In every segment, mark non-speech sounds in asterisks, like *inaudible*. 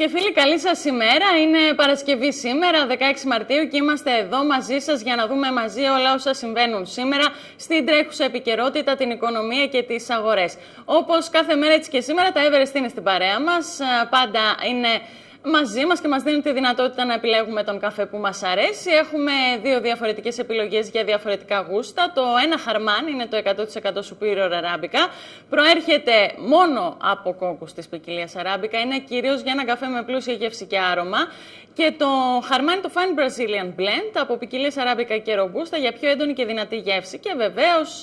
Φίλε και φίλοι, καλή σας ημέρα. Είναι Παρασκευή σήμερα, 16 Μαρτίου, και είμαστε εδώ μαζί σας για να δούμε μαζί όλα όσα συμβαίνουν σήμερα στην τρέχουσα επικαιρότητα, την οικονομία και τις αγορές. Όπως κάθε μέρα, έτσι και σήμερα, τα Everest είναι στην παρέα μας. Πάντα είναι μαζί μας και μας δίνουν τη δυνατότητα να επιλέγουμε τον καφέ που μας αρέσει. Έχουμε δύο διαφορετικές επιλογές για διαφορετικά γούστα. Το ένα χαρμάν είναι το 100% Superior Arabica. Προέρχεται μόνο από κόκκους της ποικιλία Arabica. Είναι κυρίως για ένα καφέ με πλούσια γεύση και άρωμα. Και το χαρμάνι το Fine Brazilian Blend από ποικιλίε Αράμπικα και Ρομπούστα για πιο έντονη και δυνατή γεύση. Και βεβαίως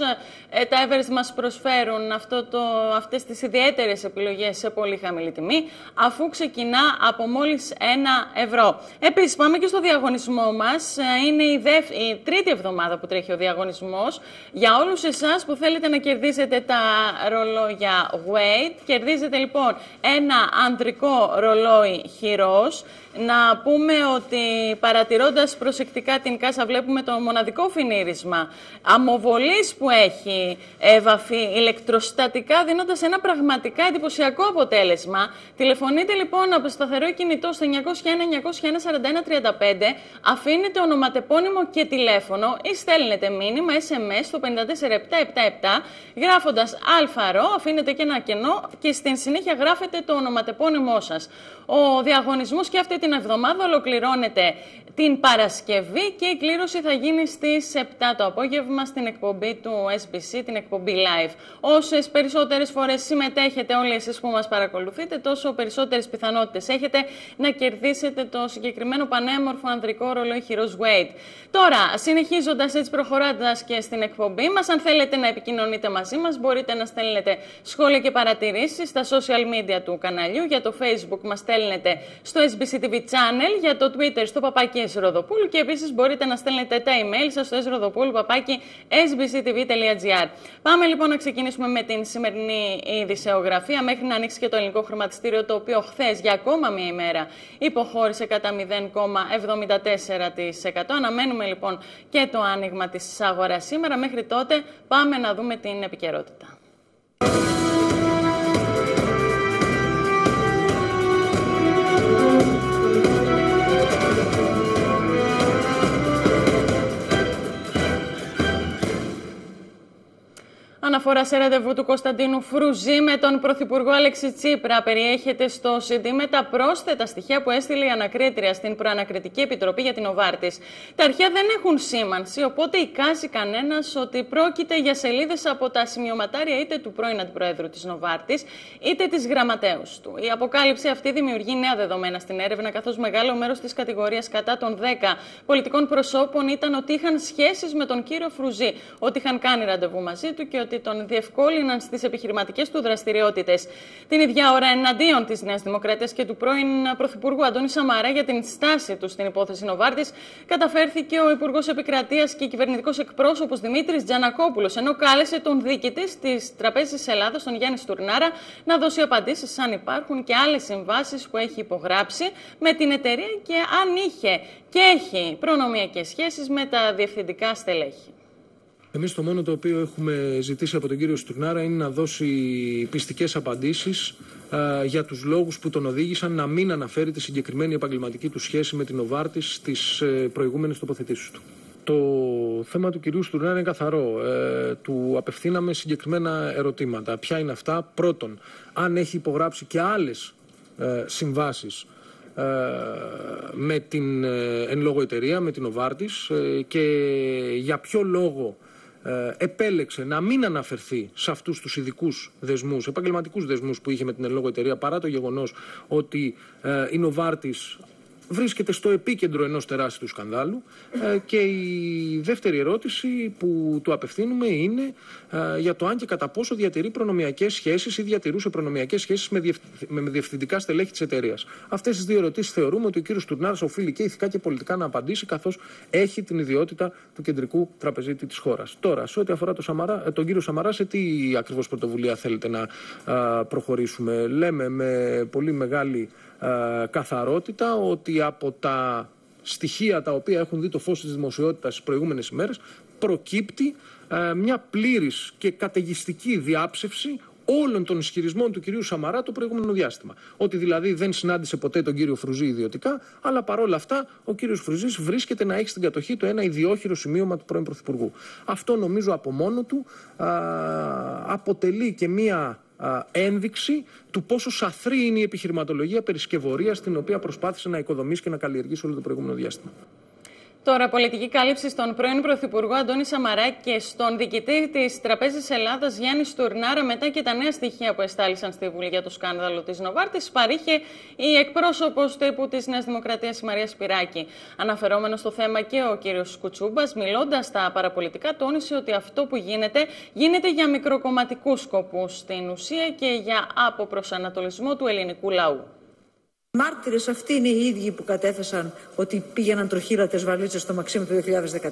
ε, τα Everest μας προσφέρουν αυτό το, αυτές τις ιδιαίτερες επιλογές σε πολύ χαμηλή τιμή, αφού ξεκινά από μόλις ένα ευρώ. Επίσης πάμε και στο διαγωνισμό μας. Ε, είναι η, η τρίτη εβδομάδα που τρέχει ο διαγωνισμός. Για όλους εσάς που θέλετε να κερδίσετε τα ρολόγια Weight, κερδίζετε λοιπόν ένα ανδρικό ρολόι χειρός, να πούμε ότι παρατηρώντας προσεκτικά την κάσα βλέπουμε το μοναδικό φινίρισμα αμοβολής που έχει βαφή ηλεκτροστατικά δίνοντας ένα πραγματικά εντυπωσιακό αποτέλεσμα. Τηλεφωνείτε λοιπόν από σταθερό κινητό στο 901 901 41 35, αφήνετε ονοματεπώνυμο και τηλέφωνο ή στέλνετε μήνυμα SMS στο 54777 γράφοντας αλφαρό, αφήνετε και ένα κενό και στην συνέχεια γράφετε το ονοματεπώνυμό σας. Ο διαγωνισμός και αυτή την εβδομάδα ολοκληρώνεται την Παρασκευή και η κλήρωση θα γίνει στις 7 το απόγευμα στην εκπομπή του SBC, την εκπομπή live. Όσες περισσότερες φορές συμμετέχετε όλοι εσείς που μας παρακολουθείτε, τόσο περισσότερες πιθανότητες έχετε να κερδίσετε το συγκεκριμένο πανέμορφο ανδρικό ρολόι χειρός Weight. Τώρα, συνεχίζοντας έτσι προχωρώντας και στην εκπομπή μας, αν θέλετε να επικοινωνείτε μαζί μας, μπορείτε να στέλνετε σχόλια και παρατηρήσεις στα social media του καναλιού. Για το Facebook μας στέλνετε στο SBC TV channel, για το Twitter στο παπάκι Εσροδοπούλου και επίσης μπορείτε να στέλνετε τα email σας στο εσροδοπούλου παπάκι sbctv.gr. Πάμε λοιπόν να ξεκινήσουμε με την σημερινή ειδησεογραφία μέχρι να ανοίξει και το ελληνικό χρηματιστήριο το οποίο χθες για ακόμα μία ημέρα υποχώρησε κατά 0,74%. Αναμένουμε λοιπόν και το άνοιγμα της αγοράς σήμερα. Μέχρι τότε πάμε να δούμε την επικαιρότητα. Αναφορά σε ραντεβού του Κωνσταντίνου Φρουζή με τον Πρωθυπουργό Αλέξη Τσίπρα περιέχεται στο CD με τα πρόσθετα στοιχεία που έστειλε η ανακρίτρια στην Προανακριτική Επιτροπή για την Οβάρτης. Τα αρχεία δεν έχουν σήμανση, οπότε εικάζει κανένας ότι πρόκειται για σελίδες από τα σημειωματάρια είτε του πρώην Αντιπροέδρου της Νοβάρτης είτε της γραμματέου του. Η αποκάλυψη αυτή δημιουργεί νέα δεδομένα στην έρευνα, καθώς μεγάλο μέρος της κατηγορίας κατά των 10 πολιτικών προσώπων ήταν ότι είχαν σχέσεις με τον κύριο Φρουζή, ότι είχαν κάνει ραντεβού μαζί του και ότι τον διευκόλυναν στις επιχειρηματικές του δραστηριότητες. Την ίδια ώρα, εναντίον της Νέας Δημοκρατίας και του πρώην Πρωθυπουργού Αντώνη Σαμαρά για την στάση του στην υπόθεση Νοβάρτης, καταφέρθηκε ο Υπουργός Επικρατείας και κυβερνητικός εκπρόσωπος Δημήτρης Τζανακόπουλος, ενώ κάλεσε τον διοικητή της Τραπέζης Ελλάδα, τον Γιάννη Στουρνάρα, να δώσει απαντήσεις αν υπάρχουν και άλλες συμβάσεις που έχει υπογράψει με την εταιρεία και αν είχε και έχει προνομιακές σχέσεις με τα διευθυντικά στελέχη. Εμείς το μόνο το οποίο έχουμε ζητήσει από τον κύριο Στουρνάρα είναι να δώσει πιστικές απαντήσεις για τους λόγους που τον οδήγησαν να μην αναφέρει τη συγκεκριμένη επαγγελματική του σχέση με την Οβάρτης στις ε, προηγούμενες τοποθετήσεις του. Το θέμα του κυρίου Στουρνάρα είναι καθαρό. Ε, του απευθύναμε συγκεκριμένα ερωτήματα. Ποια είναι αυτά; Πρώτον, αν έχει υπογράψει και άλλες ε, συμβάσεις ε, με την ε, εν λόγω εταιρεία, με την Οβάρτης και για ποιο λόγο ε, επέλεξε να μην αναφερθεί σε αυτούς τους ειδικούς δεσμούς, επαγγελματικούς δεσμούς που είχε με την εν εταιρεία, παρά το γεγονός ότι ε, η Νοβάρτη βρίσκεται στο επίκεντρο ενός τεράστιου σκανδάλου ε, και η δεύτερη ερώτηση που του απευθύνουμε είναι ε, για το αν και κατά πόσο διατηρεί προνομιακές σχέσεις ή διατηρούσε προνομιακές σχέσεις με, με διευθυντικά στελέχη της εταιρείας. Αυτές τις δύο ερωτήσεις θεωρούμε ότι ο κύριος Τουρνάρας οφείλει και ηθικά και πολιτικά να απαντήσει καθώς έχει την ιδιότητα του κεντρικού τραπεζίτη της χώρας. Τώρα, σε ό,τι αφορά το Σαμαρά, ε, τον κύριο Σαμαρά, σε τι ακριβώς πρωτοβουλία θέλετε να προχωρήσουμε; Λέμε με πολύ μεγάλη ε, καθαρότητα ότι από τα στοιχεία τα οποία έχουν δει το φως της δημοσιότητας στις προηγούμενες ημέρες προκύπτει ε, μια πλήρης και καταιγιστική διάψευση όλων των ισχυρισμών του κυρίου Σαμαρά το προηγούμενο διάστημα. Ότι δηλαδή δεν συνάντησε ποτέ τον κύριο Φρουζή ιδιωτικά, αλλά παρόλα αυτά ο κύριος Φρουζής βρίσκεται να έχει στην κατοχή του ένα ιδιόχειρο σημείωμα του πρώην Πρωθυπουργού. Αυτό νομίζω από μόνο του α, αποτελεί και μία ένδειξη του πόσο σαθρή είναι η επιχειρηματολογία περισκευωρία την οποία προσπάθησε να οικοδομήσει και να καλλιεργήσει όλο το προηγούμενο διάστημα. Τώρα, πολιτική κάλυψη στον πρώην Πρωθυπουργό Αντώνη Σαμαρά και στον διοικητή της Τραπέζης Ελλάδας Γιάννη Στουρνάρα, μετά και τα νέα στοιχεία που εστάλησαν στη Βουλή για το σκάνδαλο της Νοβάρτης, παρήχε η εκπρόσωπος τύπου της Νέας Δημοκρατίας, η Μαρία Σπυράκη. Αναφερόμενος στο θέμα και ο κ. Κουτσούμπας, μιλώντας στα παραπολιτικά, τόνισε ότι αυτό που γίνεται, γίνεται για μικροκομματικούς σκοπούς στην ουσία και για αποπροσανατολισμό του ελληνικού λαού. Μάρτυρες αυτοί είναι οι ίδιοι που κατέθεσαν ότι πήγαιναν τροχύλατες βαλίτσες στο Μαξίμου του 2013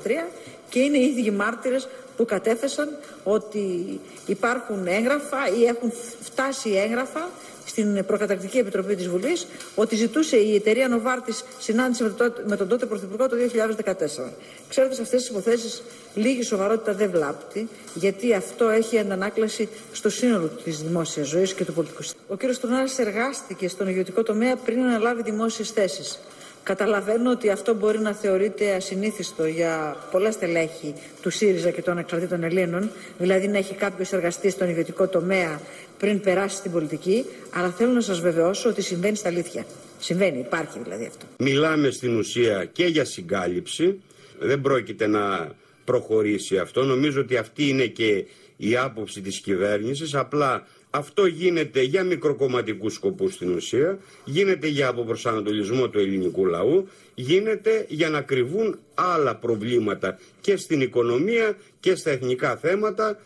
και είναι οι ίδιοι μάρτυρες που κατέθεσαν ότι υπάρχουν έγγραφα ή έχουν φτάσει έγγραφα στην προκατακτική επιτροπή της Βουλής ότι ζητούσε η εταιρεία Νοβάρτης συνάντηση με τον τότε Πρωθυπουργό το 2014. Ξέρετε, σε αυτές τις υποθέσεις λίγη σοβαρότητα δεν βλάπτει, γιατί αυτό έχει αντανάκλαση στο σύνολο της δημόσιας ζωής και του πολιτικού συστήματος. Ο κ. Τουρνάρης εργάστηκε στον ιδιωτικό τομέα πριν αναλάβει δημόσιες θέσεις. Καταλαβαίνω ότι αυτό μπορεί να θεωρείται ασυνήθιστο για πολλά στελέχη του ΣΥΡΙΖΑ και των εξαρτήτων Ελλήνων, δηλαδή να έχει κάποιος εργαστεί στον ιδιωτικό τομέα πριν περάσει στην πολιτική, αλλά θέλω να σας βεβαιώσω ότι συμβαίνει στα αλήθεια. Συμβαίνει, υπάρχει δηλαδή αυτό. Μιλάμε στην ουσία και για συγκάλυψη. Δεν πρόκειται να προχωρήσει αυτό. Νομίζω ότι αυτή είναι και η άποψη της κυβέρνησης. Απλά αυτό γίνεται για μικροκομματικούς σκοπούς στην ουσία, γίνεται για αποπροσανατολισμό του ελληνικού λαού, γίνεται για να κρυβούν άλλα προβλήματα και στην οικονομία και στα εθνικά θέματα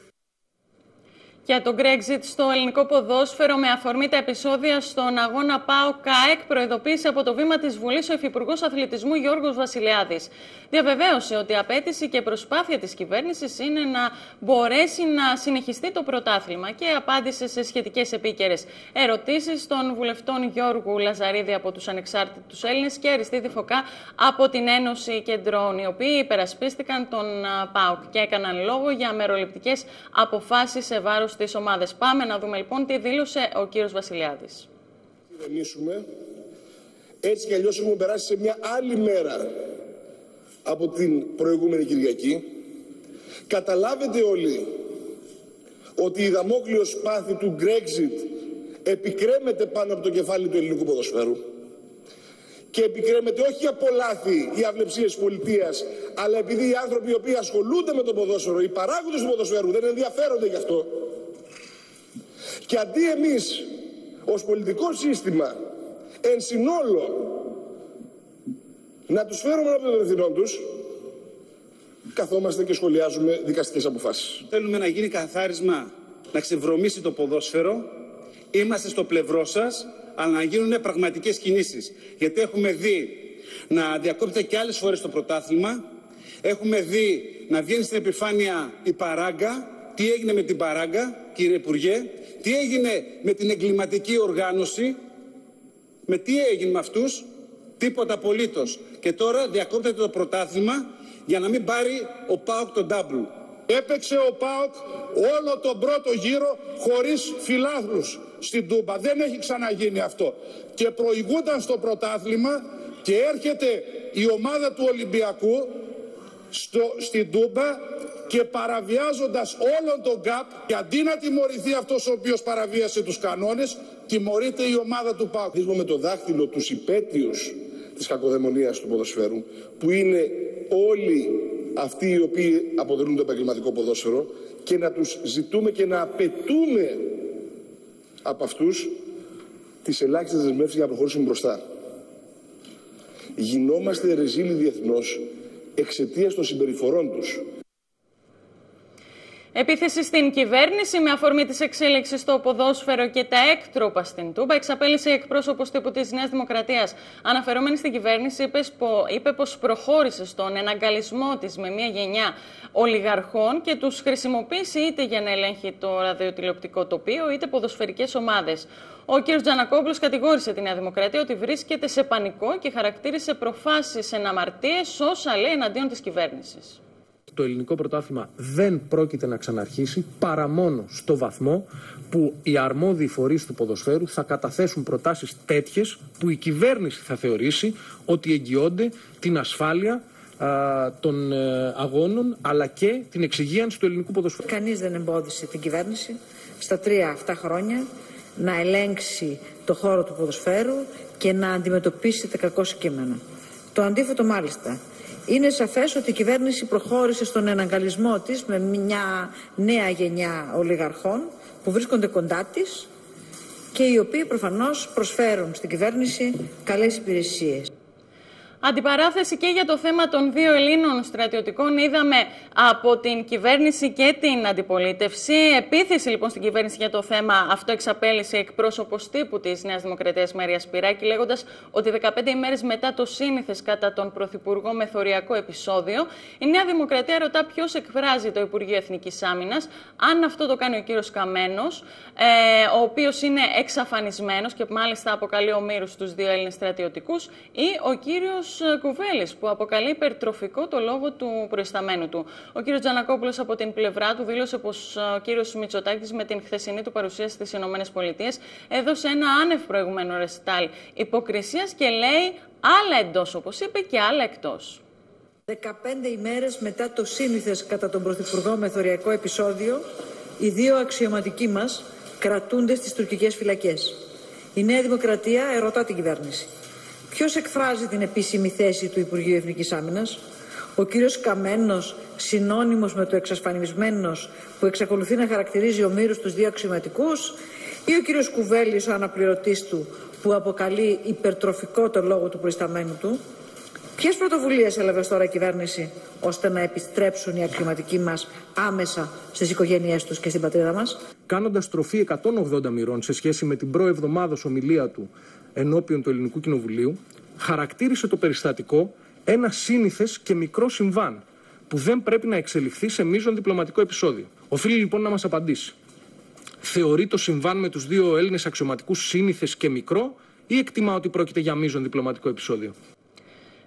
για το Brexit στο ελληνικό ποδόσφαιρο με αφορμή τα επεισόδια στον αγώνα ΠΑΟ ΚΑΕΚ προειδοποίησε από το βήμα της Βουλής ο Υφυπουργός Αθλητισμού Γιώργος Βασιλιάδης. Διαβεβαίωσε ότι η απέτηση και προσπάθεια της κυβέρνησης είναι να μπορέσει να συνεχιστεί το πρωτάθλημα και απάντησε σε σχετικές επίκαιρες ερωτήσεις των βουλευτών Γιώργου Λαζαρίδη από τους Ανεξάρτητους Έλληνες και Αριστίδη Φωκά από την Ένωση Κεντρών, οι οποίοι υπερασπίστηκαν τον ΠΑΟΚ και έκαναν λόγο για μεροληπτικές αποφάσεις σε βάρος στις ομάδες. Πάμε να δούμε λοιπόν τι δήλωσε ο κύριος Βασιλιάδης. Κυβερνήσουμε. Έτσι κι αλλιώς έχουμε περάσει σε μια άλλη μέρα από την προηγούμενη Κυριακή. Καταλάβετε όλοι ότι η δαμόκλειος πάθη του Brexit επικρέμεται πάνω από το κεφάλι του ελληνικού ποδοσφαίρου και επικρέμεται όχι από λάθη ή αυλεψίες πολιτείας αλλά επειδή οι άνθρωποι οι οποίοι ασχολούνται με το ποδόσφαιρο, οι παράγοντες του ποδοσφαίρου δεν ενδιαφέρονται γι' αυτό και αντί εμείς ως πολιτικό σύστημα εν συνόλο να τους φέρουμε από των ευθυνών τους, καθόμαστε και σχολιάζουμε δικαστικές αποφάσεις. Θέλουμε να γίνει καθάρισμα, να ξεβρωμίσει το ποδόσφαιρο. Είμαστε στο πλευρό σας, αλλά να γίνουν πραγματικές κινήσεις. Γιατί έχουμε δει να διακόπτεται και άλλες φορές το πρωτάθλημα. Έχουμε δει να βγαίνει στην επιφάνεια η παράγκα. Τι έγινε με την παράγκα, κύριε Υπουργέ; Τι έγινε με την εγκληματική οργάνωση, με τι έγινε με αυτούς, τίποτα απολύτως. Και τώρα διακόπτεται το πρωτάθλημα για να μην πάρει ο ΠΑΟΚ τον ντάμπλου. Έπαιξε ο ΠΑΟΚ όλο τον πρώτο γύρο χωρίς φιλάθλους στην Τούμπα. Δεν έχει ξαναγίνει αυτό. Και προηγούνταν στο πρωτάθλημα και έρχεται η ομάδα του Ολυμπιακού στο, στην Τούμπα και παραβιάζοντας όλον τον ΚΑΠ και αντί να τιμωρηθεί αυτός ο οποίος παραβίασε τους κανόνες τιμωρείται η ομάδα του ΠΑΟΚ. Δείχνω με το δάχτυλο τους υπέτειους της κακοδαιμονίας του ποδοσφαίρου που είναι όλοι αυτοί οι οποίοι αποτελούν το επαγγελματικό ποδόσφαιρο και να τους ζητούμε και να απαιτούμε από αυτούς τις ελάχιστες δεσμεύσεις για να προχωρήσουμε μπροστά. Γινόμαστε ρεζίλοι διεθνώς εξαιτίας των συμπεριφορών τους. Επίθεση στην κυβέρνηση με αφορμή της εξέλιξης στο ποδόσφαιρο και τα έκτροπα στην Τούμπα εξαπέλυσε εκπρόσωπος τύπου της Νέας Δημοκρατίας. Αναφερόμενη στην κυβέρνηση, είπε, είπε πως προχώρησε στον εναγκαλισμό της με μια γενιά ολιγαρχών και τους χρησιμοποίησε είτε για να ελέγχει το ραδιοτηλεοπτικό τοπίο είτε ποδοσφαιρικές ομάδες. Ο κ. Τζανακόπουλος κατηγόρησε τη Νέα Δημοκρατία ότι βρίσκεται σε πανικό και χαρακτήρισε προφάσεις εναμαρτίε όσα λέει εναντίον της κυβέρνησης. Το ελληνικό πρωτάθλημα δεν πρόκειται να ξαναρχίσει παρά μόνο στο βαθμό που οι αρμόδιοι φορείς του ποδοσφαίρου θα καταθέσουν προτάσεις τέτοιες που η κυβέρνηση θα θεωρήσει ότι εγγυώνται την ασφάλεια των ε, αγώνων αλλά και την εξυγίανση του ελληνικού ποδοσφαίρου. Κανείς δεν εμπόδισε την κυβέρνηση στα τρία αυτά χρόνια να ελέγξει το χώρο του ποδοσφαίρου και να αντιμετωπίσει τα κακό κείμενα. Το αντίθετο μάλιστα. Είναι σαφές ότι η κυβέρνηση προχώρησε στον εναγκαλισμό της με μια νέα γενιά ολιγαρχών που βρίσκονται κοντά της και οι οποίοι προφανώς προσφέρουν στην κυβέρνηση καλές υπηρεσίες. Αντιπαράθεση και για το θέμα των δύο Ελλήνων στρατιωτικών είδαμε από την κυβέρνηση και την αντιπολίτευση. Επίθεση λοιπόν στην κυβέρνηση για το θέμα αυτό εξαπέλυσε εκπρόσωπος τύπου της Νέας Δημοκρατίας Μαρία Σπυράκη, λέγοντας ότι 15 ημέρες μετά το σύνηθες κατά τον Πρωθυπουργό μεθοριακό επεισόδιο, η Νέα Δημοκρατία ρωτά ποιος εκφράζει το Υπουργείο Εθνικής Άμυνας, αν αυτό το κάνει ο κύριος Καμένος, ε, ο οποίος είναι εξαφανισμένος και μάλιστα αποκαλεί ομήρους τους δύο Έλληνες στρατιωτικούς, ή ο κύριος ε, Κουβέλης, που αποκαλεί υπερτροφικό το λόγο του προϊσταμένου του. Ο κύριος Τζανακόπουλος από την πλευρά του δήλωσε πως ε, ο κύριος Μητσοτάκης με την χθεσινή του παρουσίαση στις ΗΠΑ έδωσε ένα άνευ προηγουμένο ρεστάλ υποκρισίας και λέει άλλα εντός, όπως είπε, και άλλα εκτός. 15 ημέρες μετά το σύνηθες κατά τον Πρωθυπουργό μεθοριακό επεισόδιο, οι δύο αξιωματικοί μας κρατούνται στις τουρκικές φυλακές. Η Νέα Δημοκρατία ερωτά την κυβέρνηση. Ποιος εκφράζει την επίσημη θέση του Υπουργείου Εθνικής Άμυνας, ο κύριος Καμένος, συνώνυμος με το εξασφανισμένος που εξακολουθεί να χαρακτηρίζει ο μύρος τους δύο αξιωματικούς ή ο κύριος Κουβέλης, ο αναπληρωτής του, που αποκαλεί υπερτροφικό το λόγο του προϊσταμένου του; Ποιες πρωτοβουλίες έλαβε τώρα η κυβέρνηση ώστε να επιστρέψουν οι αξιωματικοί μας άμεσα στις οικογένειές τους και στην πατρίδα μας; Κάνοντας τροφή 180 μοιρών σε σχέση με την προεβδομάδος ομιλία του ενώπιον του Ελληνικού Κοινοβουλίου, χαρακτήρισε το περιστατικό ένα σύνηθες και μικρό συμβάν που δεν πρέπει να εξελιχθεί σε μείζον διπλωματικό επεισόδιο. Οφείλει λοιπόν να μας απαντήσει. Θεωρεί το συμβάν με τους δύο Έλληνες αξιωματικούς σύνηθες και μικρό ή εκτιμά ότι πρόκειται για μείζον διπλωματικό επεισόδιο;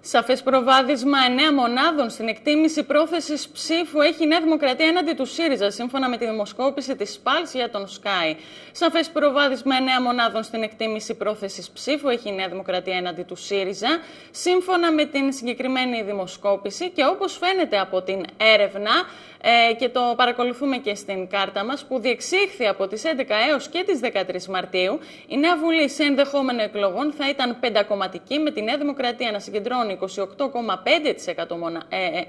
Σαφές προβάδισμα 9 μονάδων στην εκτίμηση πρόθεσης ψήφου έχει η Νέα Δημοκρατία έναντι του ΣΥΡΙΖΑ, σύμφωνα με τη δημοσκόπηση της ΠΑΛΣ για τον ΣΚΑΙ. Σαφές προβάδισμα 9 μονάδων στην εκτίμηση πρόθεσης ψήφου έχει η Νέα Δημοκρατία έναντι του ΣΥΡΙΖΑ, σύμφωνα με την συγκεκριμένη δημοσκόπηση και όπως φαίνεται από την έρευνα, ε, και το παρακολουθούμε και στην κάρτα μας που διεξήχθη από τις 11 έως και τις 13 Μαρτίου η Νέα Βουλή σε ενδεχόμενο εκλογών θα ήταν πεντακομματική με τη Νέα Δημοκρατία να συγκεντρώνει 28,5% μονα... ε,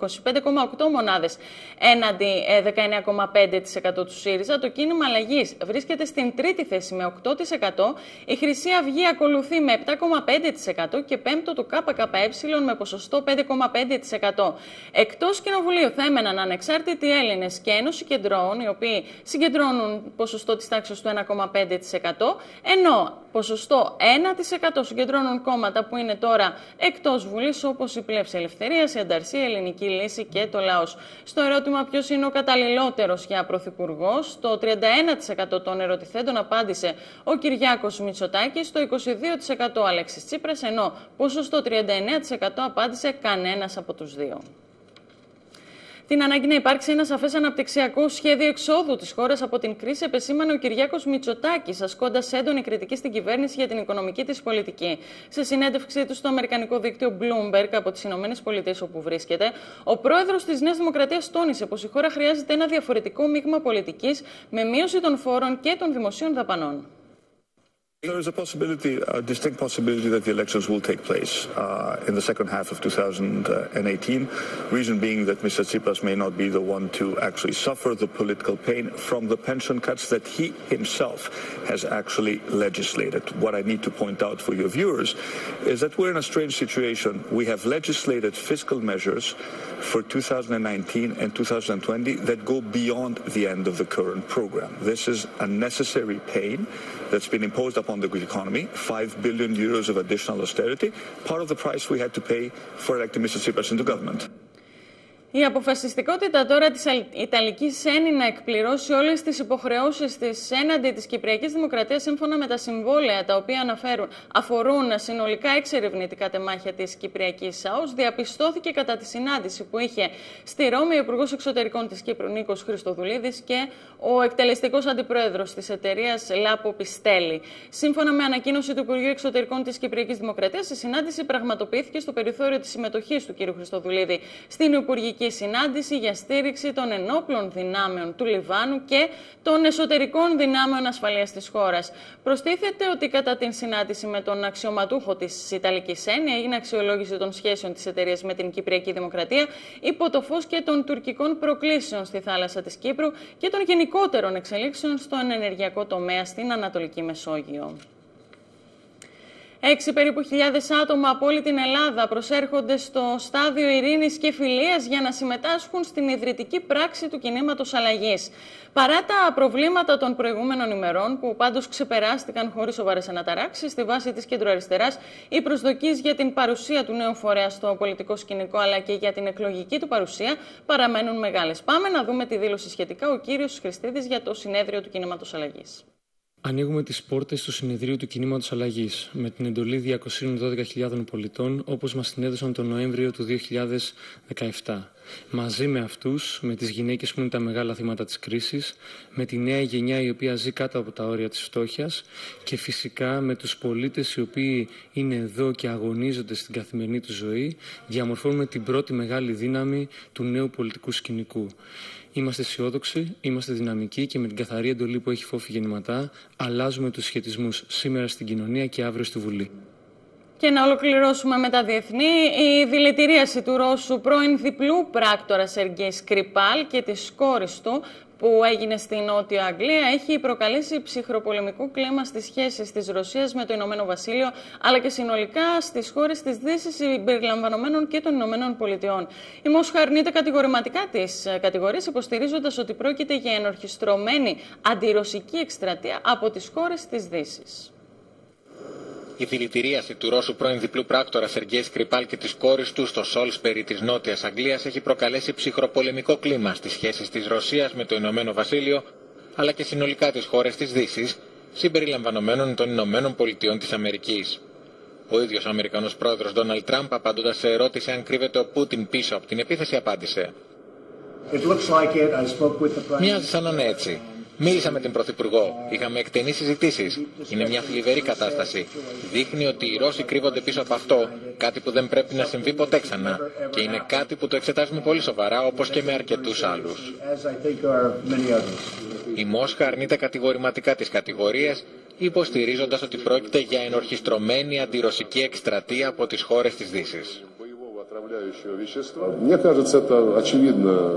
25,8 ε, μονάδες έναντι 19,5% ε, του ΣΥΡΙΖΑ. Το κίνημα αλλαγής βρίσκεται στην τρίτη θέση με 8%. Η Χρυσή Αυγή ακολουθεί με 7,5% και πέμπτο το ΚΚΕ με ποσοστό 5,5%. Εκτός Κοινοβουλίου θα έμεναν ανεξάρτητοι Έλληνες και Ένωση Κεντρών, οι οποίοι συγκεντρώνουν ποσοστό της τάξης του 1,5%, ενώ ποσοστό 1% συγκεντρώνουν κόμματα που είναι τώρα εκτός Βουλής, όπως η Πλεύση Ελευθερίας, η Ανταρσία, η Ελληνική Λύση και το Λαός. Στο ερώτημα ποιος είναι ο καταλληλότερος για πρωθυπουργός, το 31% των ερωτηθέντων απάντησε ο Κυριάκος Μητσοτάκης, το 22% Αλέξης Τσίπρας, ενώ ποσοστό 39% απάντησε κανένας από τους δύο την ανάγκη να υπάρξει ένα σαφές αναπτυξιακό σχέδιο εξόδου της χώρας από την κρίση, επεσήμανε ο Κυριάκος Μητσοτάκης, ασκώντας έντονη κριτική στην κυβέρνηση για την οικονομική της πολιτική. Σε συνέντευξή του στο Αμερικανικό δίκτυο Bloomberg από τις ΗΠΑ, όπου βρίσκεται, ο πρόεδρος της Νέας Δημοκρατίας τόνισε πως η χώρα χρειάζεται ένα διαφορετικό μείγμα πολιτικής με μείωση των φόρων και των δημοσίων δαπανών. There is a possibility, a distinct possibility that the elections will take place uh, in the second half of 2018. Reason being that Mr. Tsipras may not be the one to actually suffer the political pain from the pension cuts that he himself has actually legislated. What I need to point out for your viewers is that we're in a strange situation. We have legislated fiscal measures for 2019 and 2020 that go beyond the end of the current program. This is a necessary pain that's been imposed upon the Greek economy, 5 billion euros of additional austerity, part of the price we had to pay for electing Mr. Tsipras into government. Η αποφασιστικότητα τώρα της Ιταλικής Ένη να εκπληρώσει όλες τις υποχρεώσεις της έναντι της Κυπριακής Δημοκρατίας σύμφωνα με τα συμβόλαια τα οποία αναφέρουν, αφορούν συνολικά έξι ερευνητικά τεμάχια της Κυπριακής ΣΑΟΣ διαπιστώθηκε κατά τη συνάντηση που είχε στη Ρώμη ο Υπουργός Εξωτερικών της Κύπρου Νίκος Χριστοδουλίδης και ο εκτελεστικός αντιπρόεδρος της εταιρείας Λάπο Πιστέλη. Σύμφωνα με ανακοίνωση του Υπουργείου Εξωτερικών της Κυπριακής Δημοκρατίας, η συνάντηση πραγματοποιήθηκε στο περιθώριο της συμμετοχής του κ. Χριστοδουλίδη στην Υπουργική συνάντηση για στήριξη των ενόπλων δυνάμεων του Λιβάνου και των εσωτερικών δυνάμεων ασφαλείας της χώρας. Προστίθεται ότι κατά την συνάντηση με τον αξιωματούχο της Ιταλικής Έννοιας έγινε αξιολόγηση των σχέσεων της εταιρείας με την Κυπριακή Δημοκρατία υπό το φως και των τουρκικών προκλήσεων στη θάλασσα της Κύπρου και των γενικότερων εξελίξεων στον ενεργειακό τομέα στην Ανατολική Μεσόγειο. Έξι περίπου χιλιάδες άτομα από όλη την Ελλάδα προσέρχονται στο στάδιο ειρήνης και φιλίας για να συμμετάσχουν στην ιδρυτική πράξη του κινήματος αλλαγής. Παρά τα προβλήματα των προηγούμενων ημερών, που πάντως ξεπεράστηκαν χωρίς σοβαρές αναταράξεις, στη βάση της κεντροαριστεράς, οι προσδοκίες για την παρουσία του νέου φορέα στο πολιτικό σκηνικό αλλά και για την εκλογική του παρουσία παραμένουν μεγάλες. Πάμε να δούμε τη δήλωση σχετικά ο κύριος Χριστίδης για το συνέδριο του κινήματος αλλαγής. Ανοίγουμε τις πόρτες του συνεδρίου του κινήματος αλλαγής με την εντολή 212.000 πολιτών όπως μας την έδωσαν τον Νοέμβριο του 2017. Μαζί με αυτούς, με τις γυναίκες που είναι τα μεγάλα θύματα της κρίσης, με τη νέα γενιά η οποία ζει κάτω από τα όρια της φτώχειας και φυσικά με τους πολίτες οι οποίοι είναι εδώ και αγωνίζονται στην καθημερινή τους ζωή, διαμορφώνουμε την πρώτη μεγάλη δύναμη του νέου πολιτικού σκηνικού. Είμαστε αισιόδοξοι, είμαστε δυναμικοί και με την καθαρή εντολή που έχει φόφη γεννηματά αλλάζουμε τους σχετισμούς σήμερα στην κοινωνία και αύριο στη Βουλή. Και να ολοκληρώσουμε με τα διεθνή. Η δηλητηρίαση του Ρώσου πρώην διπλού πράκτορα Σεργέη Σκρυπάλ και της κόρης του που έγινε στη Νότια Αγγλία έχει προκαλέσει ψυχροπολεμικό κλίμα στις σχέσεις της Ρωσίας με το Ηνωμένο Βασίλειο αλλά και συνολικά στις χώρες της Δύσης συμπεριλαμβανομένων και των Ηνωμένων Πολιτειών. Η Μόσχα αρνείται κατηγορηματικά τις κατηγορίες υποστηρίζοντας ότι πρόκειται για ενορχιστρωμένη αντιρωσική εκστρατεία από τις χώρες της Δύσης. Η δηλητηρίαση του Ρώσου πρώην διπλού πράκτορα Σεργέη Σκρυπάλ και της κόρης του στο Σόλσπερι της Νότιας Αγγλίας έχει προκαλέσει ψυχροπολεμικό κλίμα στις σχέσεις της Ρωσίας με το Ηνωμένο Βασίλειο, αλλά και συνολικά τις χώρες της Δύσης, συμπεριλαμβανομένων των Ηνωμένων Πολιτειών της Αμερικής. Ο ίδιος ο Αμερικανός πρόεδρος Ντόναλτ Τραμπ, απαντώντας σε ερώτηση αν κρύβεται ο Πούτιν πίσω από την επίθεση, απάντησε. Μοιάζει σαν να είναι έτσι. Μίλησα με την Πρωθυπουργό. Είχαμε εκτενείς συζητήσεις. Είναι μια θλιβερή κατάσταση. Δείχνει ότι οι Ρώσοι κρύβονται πίσω από αυτό, κάτι που δεν πρέπει να συμβεί ποτέ ξανά. Και είναι κάτι που το εξετάζουμε πολύ σοβαρά, όπως και με αρκετούς άλλους. Η Μόσχα αρνείται κατηγορηματικά τις κατηγορίες, υποστηρίζοντας ότι πρόκειται για ενορχιστρωμένη αντιρωσική εκστρατεία από τις χώρες της Δύσης.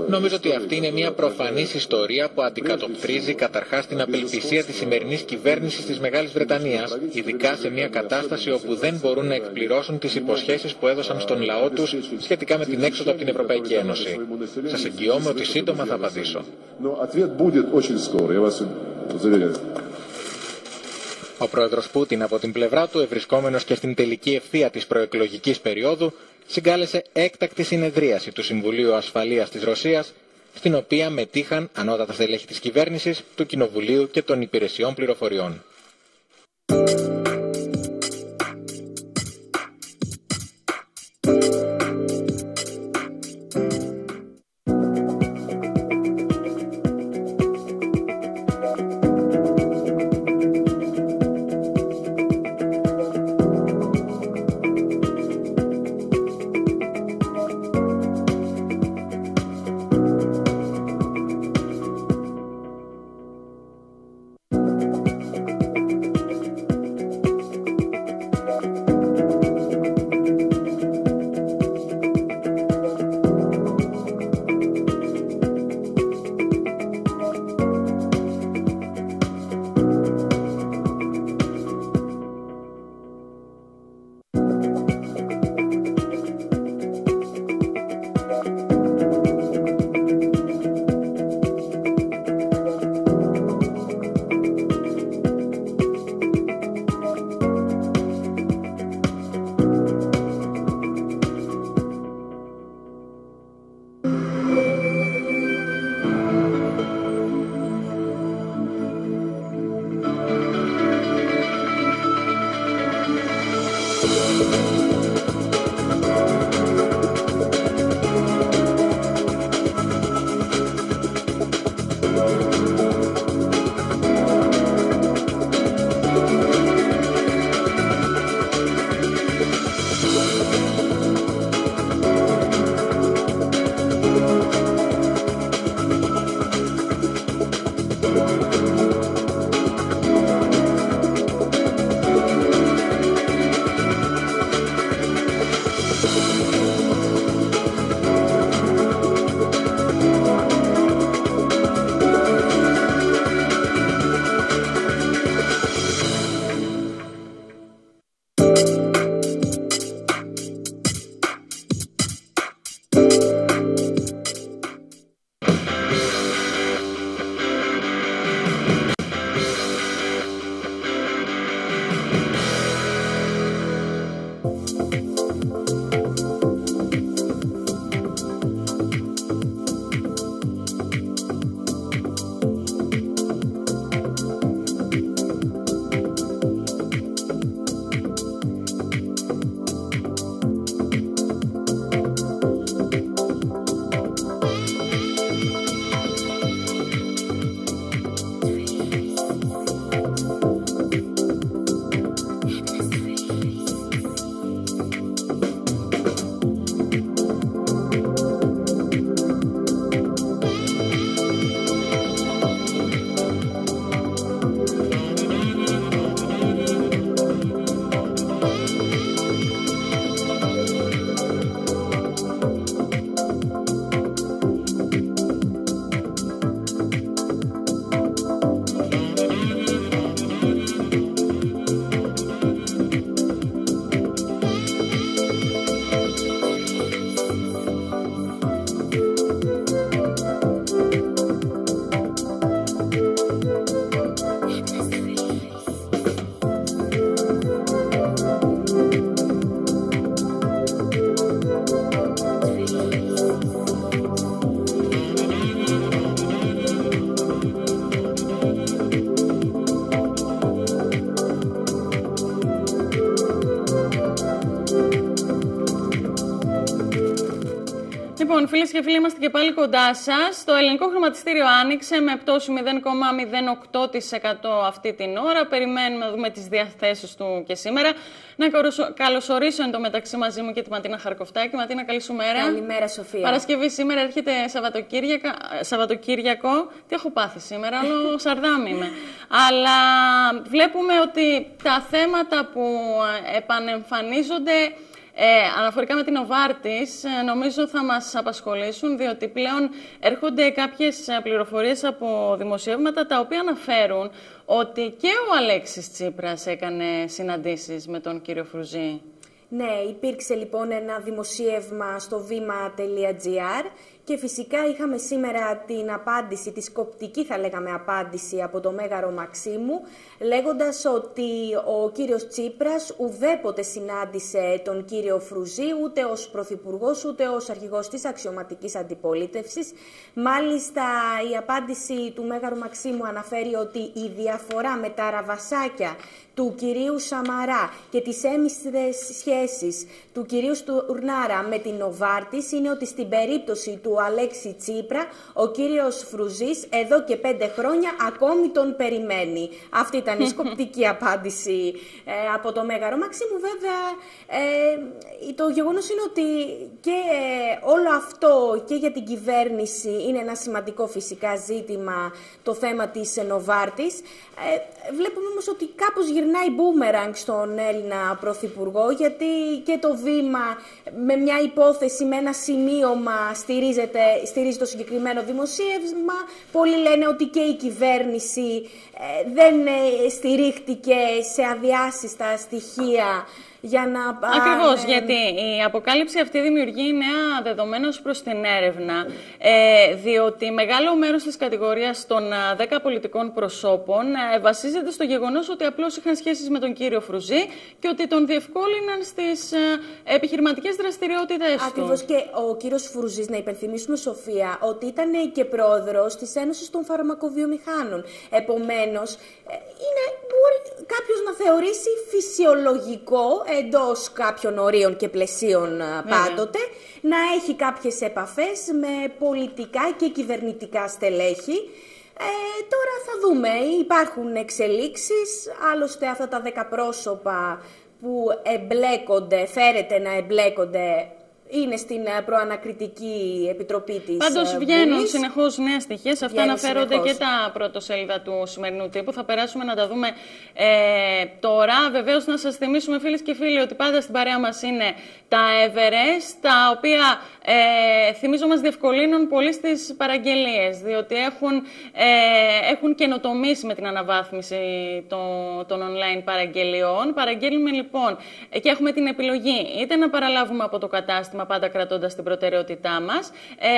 Νομίζω ότι αυτή είναι μια προφανής ιστορία που αντικατοπτρίζει καταρχάς την απελπισία της σημερινής κυβέρνησης της Μεγάλης Βρετανίας, ειδικά σε μια κατάσταση όπου δεν μπορούν να εκπληρώσουν τις υποσχέσεις που έδωσαν στον λαό τους σχετικά με την έξοδο από την Ευρωπαϊκή Ένωση. Σας εγγυώμαι ότι σύντομα θα απαντήσω. Ο πρόεδρος Πούτιν από την πλευρά του, ευρισκόμενος και στην τελική ευθεία της προεκλογικής περίοδου, συγκάλεσε έκτακτη συνεδρίαση του Συμβουλίου Ασφαλείας της Ρωσίας, στην οποία μετήχαν ανώτατα στελέχη της κυβέρνησης, του Κοινοβουλίου και των Υπηρεσιών Πληροφοριών. Και φίλοι, είμαστε και πάλι κοντά σας. Το ελληνικό χρηματιστήριο άνοιξε με πτώση 0,08% αυτή την ώρα. Περιμένουμε να δούμε τις διαθέσεις του και σήμερα. Να καλωσορίσω εν τω μεταξύ μαζί μου και τη Ματίνα Χαρκοφτάκη. Ματίνα, καλή σου μέρα. Καλημέρα, Σοφία. Παρασκευή σήμερα έρχεται Σαββατοκύριακο. Τι έχω πάθει σήμερα, άλλο σαρδάμι είμαι. *laughs* Αλλά βλέπουμε ότι τα θέματα που επανεμφανίζονται ε, αναφορικά με την Οβάρτης, ε, νομίζω θα μας απασχολήσουν, διότι πλέον έρχονται κάποιες ε, πληροφορίες από δημοσιεύματα τα οποία αναφέρουν ότι και ο Αλέξης Τσίπρας έκανε συναντήσεις με τον κύριο Φρουζή. Ναι, υπήρξε λοιπόν ένα δημοσίευμα στο βήμα.gr και φυσικά είχαμε σήμερα την απάντηση, τη σκοπτική θα λέγαμε απάντηση από το Μέγαρο Μαξίμου, λέγοντας ότι ο κύριος Τσίπρας ουδέποτε συνάντησε τον κύριο Φρουζή, ούτε ως Πρωθυπουργός ούτε ως αρχηγός της αξιωματικής αντιπολίτευσης. Μάλιστα η απάντηση του Μέγαρου Μαξίμου αναφέρει ότι η διαφορά με τα ραβασάκια του κυρίου Σαμαρά και τις έμιστρες σχέσεις του κυρίου Στουρνάρα με την Νοβάρτης είναι ότι στην περίπτωση του Αλέξη Τσίπρα ο κύριος Φρουζής εδώ και πέντε χρόνια ακόμη τον περιμένει. Αυτή ήταν η *laughs* σκοπτική απάντηση ε, από το Μέγαρο Μαξίμου. Βέβαια, ε, το γεγονός είναι ότι και ε, όλο αυτό και για την κυβέρνηση είναι ένα σημαντικό φυσικά ζήτημα το θέμα της Νοβάρτης. Ε, βλέπουμε όμως ότι κάπως γυρνάει μπούμεραγκ στον Έλληνα Πρωθυπουργό γιατί και το βήμα με μια υπόθεση, με ένα σημείωμα στηρίζεται, στηρίζει το συγκεκριμένο δημοσίευμα. Πολλοί λένε ότι και η κυβέρνηση ε, δεν ε, στηρίχτηκε σε αδιάσυστα στοιχεία για να Ακριβώς, γιατί η αποκάλυψη αυτή δημιουργεί νέα δεδομένα προς την έρευνα, ε, διότι μεγάλο μέρος της κατηγορίας των 10 πολιτικών προσώπων ε, βασίζεται στο γεγονός ότι απλώς είχαν σχέσεις με τον κύριο Φρουζή και ότι τον διευκόλυναν στις ε, επιχειρηματικές δραστηριότητες του. Ακριβώς και ο κύριος Φρουζής, να υπενθυμίσουμε Σοφία, ότι ήταν και πρόεδρος της Ένωσης των Φαρμακοβιομηχάνων. Επομένως, ε, είναι, μπορεί κάποιος να θεωρήσει φυσιολογικό εντός κάποιων ορίων και πλαισίων ε, πάντοτε, να έχει κάποιες επαφές με πολιτικά και κυβερνητικά στελέχη. Ε, τώρα θα δούμε, υπάρχουν εξελίξεις, άλλωστε αυτά τα δέκα πρόσωπα που εμπλέκονται, φέρεται να εμπλέκονται είναι στην ε, προανακριτική επιτροπή της. Πάντως ε, βγαίνουν συνεχώς νέα στοιχεία. Αυτά αναφέρονται και τα πρωτοσέλιδα του σημερινού τύπου. Θα περάσουμε να τα δούμε ε, τώρα. Βεβαίως, να σας θυμίσουμε, φίλες και φίλοι, ότι πάντα στην παρέα μας είναι τα Everest, τα οποία ε, θυμίζω μας διευκολύνουν πολύ στις παραγγελίες, διότι έχουν, ε, έχουν καινοτομήσει με την αναβάθμιση των, των online παραγγελιών. Παραγγέλνουμε λοιπόν και έχουμε την επιλογή είτε να παραλάβουμε από το κατάστημα πάντα κρατώντας την προτεραιότητά μας. Ε,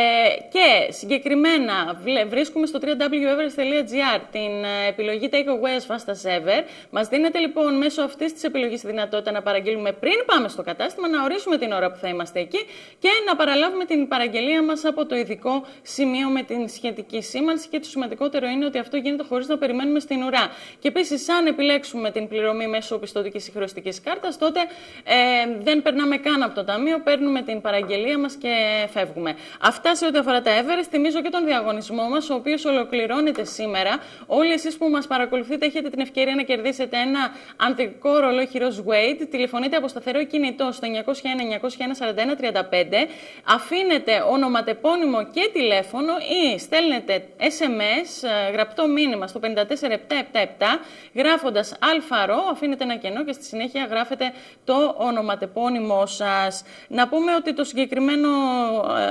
και συγκεκριμένα βρίσκουμε στο www.everest.gr την ε, επιλογή Take Away as fast as ever. Μας δίνεται λοιπόν μέσω αυτής της επιλογής τη δυνατότητα να παραγγείλουμε πριν πάμε στο κατάστημα, να ορίσουμε την ώρα που θα είμαστε εκεί και να παραλάβουμε την παραγγελία μας από το ειδικό σημείο με την σχετική σήμανση. Και το σημαντικότερο είναι ότι αυτό γίνεται χωρίς να περιμένουμε στην ουρά. Και επίσης, αν επιλέξουμε την πληρωμή μέσω πιστοτικής ή χρεωστικής κάρτας, τότε ε, δεν περνάμε καν από το ταμείο, παίρνουμε την παραγγελία μας και φεύγουμε. Αυτά σε ό,τι αφορά τα Everest. Θυμίζω και τον διαγωνισμό μας, ο οποίος ολοκληρώνεται σήμερα. Όλοι εσείς που μας παρακολουθείτε έχετε την ευκαιρία να κερδίσετε ένα αντικό ρολόι χειρός Wade. Τηλεφωνείτε από σταθερό κινητό στο 901-941-35. Αφήνετε ονοματεπώνυμο και τηλέφωνο ή στέλνετε SMS, ε, γραπτό μήνυμα στο 54777, γράφοντας αλφαρό, αφήνετε ένα κενό και στη συνέχεια γράφετε το ονοματεπώνυμό σας. Να πούμε ότι το συγκεκριμένο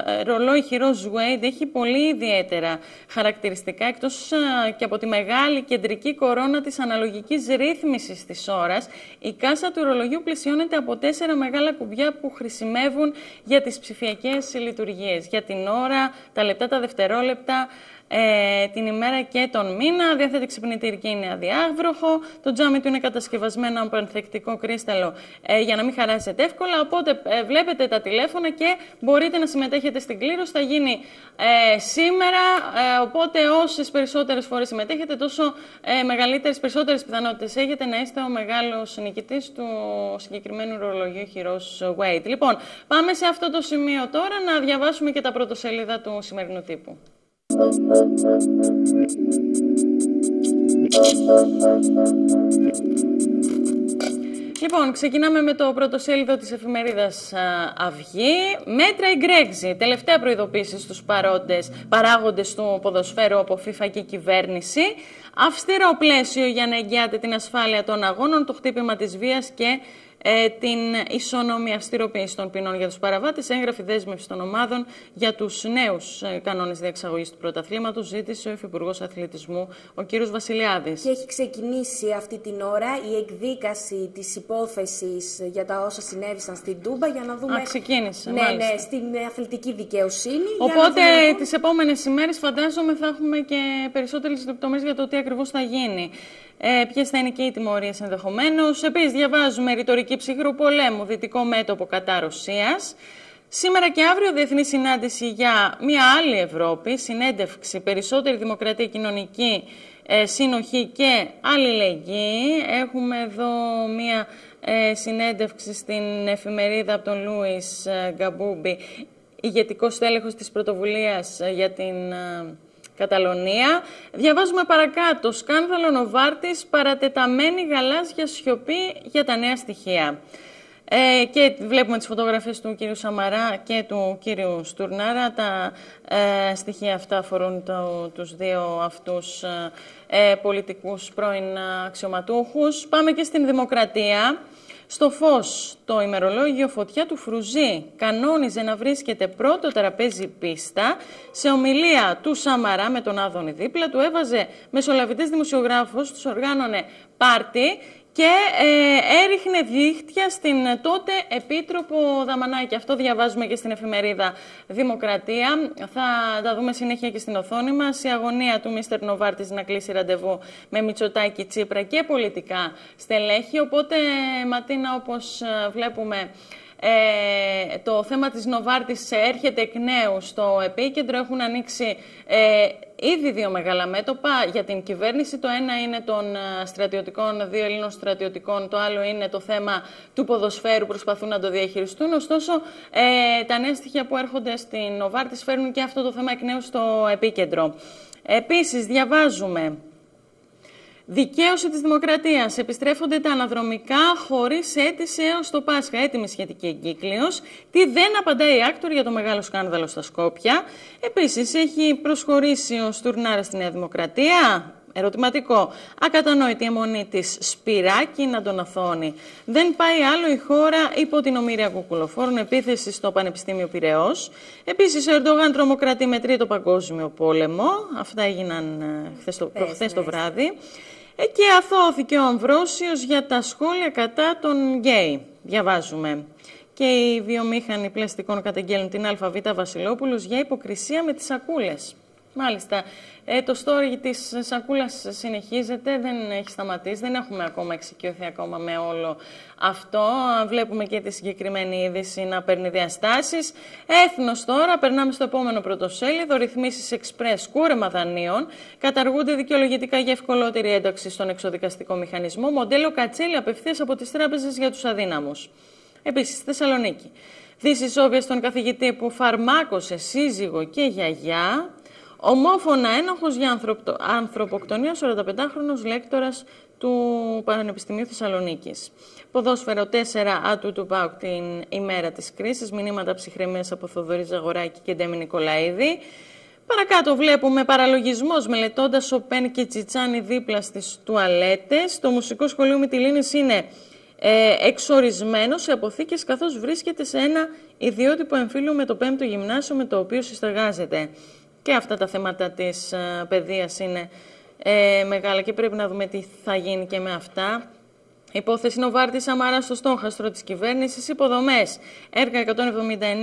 ε, ρολόι χειρός Wade έχει πολύ ιδιαίτερα χαρακτηριστικά, εκτός ε, και από τη μεγάλη κεντρική κορώνα της αναλογικής ρύθμισης της ώρας, η κάσα του ρολογιού πλησιώνεται από τέσσερα μεγάλα κουμπιά που χρησιμεύουν για τις ψηφιακές λειτουργίες, για την ώρα, τα λεπτά, τα δευτερόλεπτα, ε, την ημέρα και τον μήνα. Διαθέτει ξυπνητήρι είναι αδιάβροχο. Το τζάμι του είναι κατασκευασμένο από ανθεκτικό κρίσταλο ε, για να μην χαράσετε εύκολα. Οπότε ε, βλέπετε τα τηλέφωνα τηλέφωνα και μπορείτε να συμμετέχετε στην κλήρωση. Θα γίνει ε, σήμερα, ε, οπότε όσες περισσότερες φορές συμμετέχετε, τόσο ε, μεγαλύτερες, περισσότερες πιθανότητες έχετε να είστε ο μεγάλος νικητής του συγκεκριμένου ρολογίου χειρό Wait. Λοιπόν, πάμε σε αυτό το σημείο τώρα να διαβάσουμε και τα πρωτοσέλιδα του σημερινού τύπου. Λοιπόν, ξεκινάμε με το πρώτο σέλιδο της εφημερίδας Αυγή. Μέτρα η Γκρέξι. Τελευταία προειδοποίηση στους παρόντες, παράγοντες του ποδοσφαίρου από FIFA και κυβέρνηση. Αυστηρό πλαίσιο για να εγγυάται την ασφάλεια των αγώνων, το χτύπημα της βίας και ε, την ισόνομη αυστηροποίηση των ποινών για τους παραβάτες, έγγραφη δέσμευση των ομάδων για τους νέους ε, κανόνες διεξαγωγής του πρωταθλήματος, ζήτησε ο Υφυπουργός Αθλητισμού, ο κ. Βασιλιάδης. Και έχει ξεκινήσει αυτή την ώρα η εκδίκαση της υπόθεσης για τα όσα συνέβησαν στην Τούμπα για να δούμε. Α, ξεκίνησε. Ναι, μάλιστα. ναι, στην αθλητική δικαιοσύνη. Οπότε λοιπόν- τις επόμενες ημέρες φαντάζομαι θα έχουμε και περισσότερες λεπτομέρειες για το τι ακριβώς θα γίνει ε, ποιες θα είναι και οι τιμωρίες ενδεχομένως. Επίσης, διαβάζουμε ρητορική ψυχρού πολέμου, δυτικό μέτωπο κατά Ρωσίας. Σήμερα και αύριο διεθνή συνάντηση για μια άλλη Ευρώπη, συνέντευξη, περισσότερη δημοκρατία κοινωνική ε, συνοχή και αλληλεγγύη. Έχουμε εδώ μια ε, συνέντευξη στην εφημερίδα από τον Λούις ε, Γκαμπούμπι, ηγετικός τέλεχος της πρωτοβουλίας ε, για την ε, Καταλωνία. Διαβάζουμε παρακάτω. Σκάνδαλο Νοβάρτης, παρατεταμένη γαλάζια σιωπή για τα νέα στοιχεία. Ε, και βλέπουμε τις φωτογραφίες του κύριου Σαμαρά και του κύριου Στουρνάρα. Τα ε, στοιχεία αυτά αφορούν το, τους δύο αυτούς ε, ε πολιτικούς πρώην αξιωματούχους. Πάμε και στην Δημοκρατία. Στο φως, το ημερολόγιο φωτιά του Φρουζή κανόνιζε να βρίσκεται πρώτο τραπέζι πίστα. Σε ομιλία του Σαμαρά με τον Άδωνη δίπλα του έβαζε μεσολαβητές δημοσιογράφους, τους οργάνωνε πάρτι και ε, έριχνε δίχτυα στην τότε Επίτροπο Δαμανάκη. Αυτό διαβάζουμε και στην εφημερίδα Δημοκρατία. Θα τα δούμε συνέχεια και στην οθόνη μας. Η αγωνία του Μίστερ Νοβάρτης να κλείσει ραντεβού με Μητσοτάκη Τσίπρα και πολιτικά στελέχη. Οπότε, Ματίνα, όπως ε, βλέπουμε... Ε, το θέμα της Νοβάρτης έρχεται εκ νέου στο επίκεντρο. Έχουν ανοίξει ε, ήδη δύο μεγάλα μέτωπα για την κυβέρνηση. Το ένα είναι των ε, στρατιωτικών, δύο Ελλήνων στρατιωτικών. Το άλλο είναι το θέμα του ποδοσφαίρου, προσπαθούν να το διαχειριστούν. Ωστόσο, ε, τα νέα στοιχεία που έρχονται στην Νοβάρτης φέρνουν και αυτό το θέμα εκ νέου στο επίκεντρο. Επίσης, διαβάζουμε Δικαίωση της Δημοκρατίας. Επιστρέφονται τα αναδρομικά χωρίς αίτηση έως το Πάσχα. Έτοιμη σχετική εγκύκλιο. Τι δεν απαντάει η Άκτορ για το μεγάλο σκάνδαλο στα Σκόπια. Επίσης, έχει προσχωρήσει ο Στουρνάρα στη Νέα Δημοκρατία. Ερωτηματικό. Ακατανόητη αιμονή της Σπυράκη να τον αθώνει. Δεν πάει άλλο η χώρα υπό την ομήρια κουκουλοφόρων. Επίθεση στο Πανεπιστήμιο Πυραιό. Επίσης, ο Ερντογάν τρομοκρατεί με τρίτο παγκόσμιο πόλεμο. Αυτά έγιναν ε, χθες το, το βράδυ. Ε, και αθώθηκε ο Αμβρόσιος για τα σχόλια κατά τον γκέι. Διαβάζουμε. Και οι βιομήχανοι πλαστικών καταγγέλνουν την ΑΒ Βασιλόπουλος για υποκρισία με τις σακούλες. Μάλιστα. Ε, το story της σακούλας συνεχίζεται, δεν έχει σταματήσει, δεν έχουμε ακόμα εξοικειωθεί ακόμα με όλο αυτό. Βλέπουμε και τη συγκεκριμένη είδηση να παίρνει διαστάσεις. Έθνος τώρα, περνάμε στο επόμενο πρωτοσέλιδο, ρυθμίσεις εξπρές κούρεμα δανείων, καταργούνται δικαιολογητικά για ευκολότερη ένταξη στον εξοδικαστικό μηχανισμό, μοντέλο κατσέλη απευθείας από τις τράπεζες για τους αδύναμους. Επίσης, Θεσσαλονίκη. Δύση Σόβια στον καθηγητή που φαρμάκωσε σύζυγο και γιαγιά. Ομόφωνα ένοχος για ανθρωποκτονίας 45χρονος λέκτορας του Πανεπιστημίου Θεσσαλονίκης. Ποδόσφαιρο 4 άτου του ΠΑΟΚ την ημέρα της κρίσης. Μηνύματα ψυχρεμίας από Θοδωρή Ζαγοράκη και Ντέμι Νικολαίδη. Παρακάτω βλέπουμε παραλογισμός μελετώντας Σοπέν και Τσιτσάνι δίπλα στις τουαλέτες. Το Μουσικό Σχολείο Μητυλίνης είναι ε, εξορισμένο σε αποθήκες καθώς βρίσκεται σε ένα ιδιότυπο εμφύλιο με το 5ο γυμνάσιο με το οποίο συσταγάζεται και αυτά τα θέματα της ε, παιδείας είναι ε, μεγάλα και πρέπει να δούμε τι θα γίνει και με αυτά. Υπόθεση Νοβάρτης Σαμαράς στο στόχαστρο της κυβέρνησης. Υποδομές. Έργα 179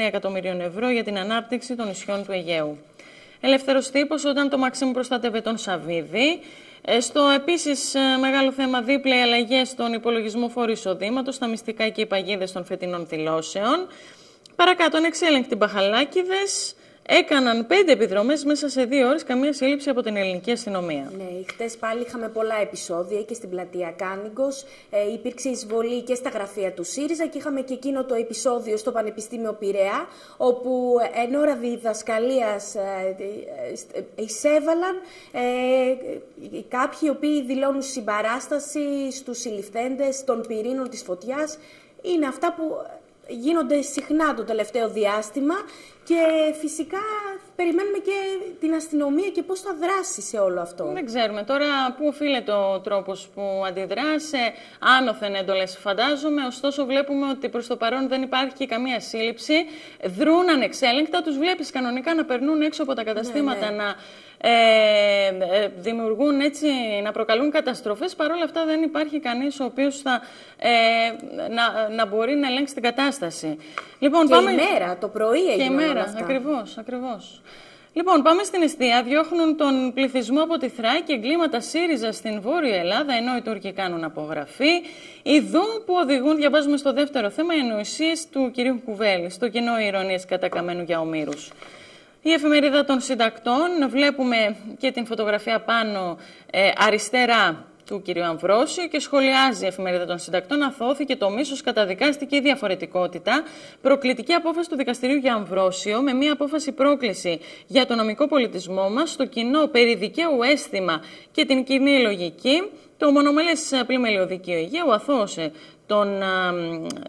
εκατομμυρίων ευρώ για την ανάπτυξη των νησιών του Αιγαίου. Ελεύθερος τύπος όταν το Μαξίμου προστατεύε τον Σαββίδη. Ε, στο επίσης ε, μεγάλο θέμα δίπλα οι αλλαγές στον υπολογισμό φόρου εισοδήματος, τα μυστικά και οι παγίδες των φετινών δηλώσεων. Παρακάτω, ανεξέλεγκτοι μπαχαλάκιδες έκαναν πέντε επιδρομές μέσα σε δύο ώρες, καμία σύλληψη από την ελληνική αστυνομία. Ναι, χτε πάλι είχαμε πολλά επεισόδια και στην πλατεία Κάνιγκος. Ε, υπήρξε εισβολή και στα γραφεία του ΣΥΡΙΖΑ και είχαμε και εκείνο το επεισόδιο στο Πανεπιστήμιο Πειραιά, όπου εν ώρα διδασκαλίας ε, ε, εισέβαλαν ε, κάποιοι οι οποίοι δηλώνουν συμπαράσταση στους συλληφθέντες των πυρήνων της φωτιάς. Είναι αυτά που γίνονται συχνά το τελευταίο διάστημα και φυσικά περιμένουμε και την αστυνομία και πώς θα δράσει σε όλο αυτό. Δεν ξέρουμε τώρα πού οφείλεται ο τρόπος που αντιδράσε, άνωθεν έντολες φαντάζομαι, ωστόσο βλέπουμε ότι προς το παρόν δεν υπάρχει καμία σύλληψη, δρούν ανεξέλεγκτα, τους βλέπεις κανονικά να περνούν έξω από τα καταστήματα, ναι, ναι. να ε, ε, δημιουργούν έτσι, να προκαλούν καταστροφές. Παρ' όλα αυτά δεν υπάρχει κανείς ο οποίος θα, ε, να, να μπορεί να ελέγξει την κατάσταση. Λοιπόν, και πάμε... η μέρα, το πρωί έγινε Και η μέρα, ακριβώς, ακριβώς. Λοιπόν, πάμε στην αιστεία. Διώχνουν τον πληθυσμό από τη Θράκη, εγκλήματα ΣΥΡΙΖΑ στην Βόρεια Ελλάδα, ενώ οι Τούρκοι κάνουν απογραφή. Ιδού που οδηγούν, διαβάζουμε στο δεύτερο θέμα, οι εννοησίε του κυρίου Κουβέλη, στο κοινό ηρωνία κατά Καμένου για ομήρου. Η εφημερίδα των συντακτών, βλέπουμε και την φωτογραφία πάνω ε, αριστερά του κ. Αμβρόσιου και σχολιάζει η εφημερίδα των συντακτών. Αθώθηκε το μίσος, καταδικάστηκε η διαφορετικότητα, προκλητική απόφαση του δικαστηρίου για Αμβρόσιο με μια απόφαση πρόκληση για το νομικό πολιτισμό μας, στο κοινό περί δικαίου αίσθημα και την κοινή λογική, το μονομέλες πλημελιωδικείο δικαίου Αιγαίου αθώωσε των,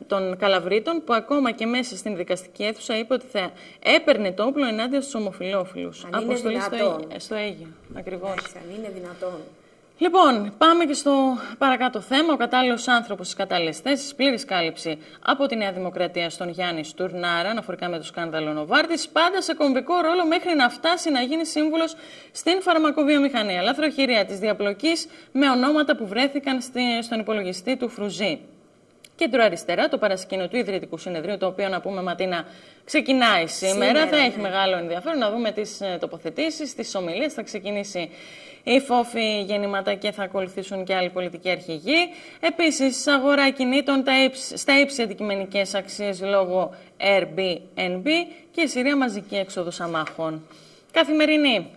των Καλαβρίτων που ακόμα και μέσα στην δικαστική αίθουσα είπε ότι θα έπαιρνε το όπλο ενάντια στους ομοφιλόφιλους. Αν είναι δυνατόν. Στο, στο Αίγιο, ακριβώς. αν είναι δυνατόν. Λοιπόν, πάμε και στο παρακάτω θέμα. Ο κατάλληλος άνθρωπος στις κατάλληλες θέσεις, πλήρης κάλυψη από τη Νέα Δημοκρατία στον Γιάννη Στουρνάρα, αναφορικά με το σκάνδαλο Νοβάρτης, πάντα σε κομβικό ρόλο μέχρι να φτάσει να γίνει σύμβουλος στην φαρμακοβιομηχανία. Λαθροχειρία της διαπλοκής με ονόματα που βρέθηκαν στον υπολογιστή του Φρουζή. Κέντρο Αριστερά, το παρασκήνιο του Ιδρυτικού Συνεδρίου, το οποίο να πούμε Ματίνα ξεκινάει σήμερα. θα έχει ναι. μεγάλο ενδιαφέρον να δούμε τις ε, τοποθετήσεις, τις ομιλίες. Θα ξεκινήσει η φόφη γεννήματα και θα ακολουθήσουν και άλλοι πολιτικοί αρχηγοί. Επίσης, αγορά κινήτων στα ύψη αντικειμενικές αξίες λόγω Airbnb και η Συρία μαζική έξοδος αμάχων. Καθημερινή.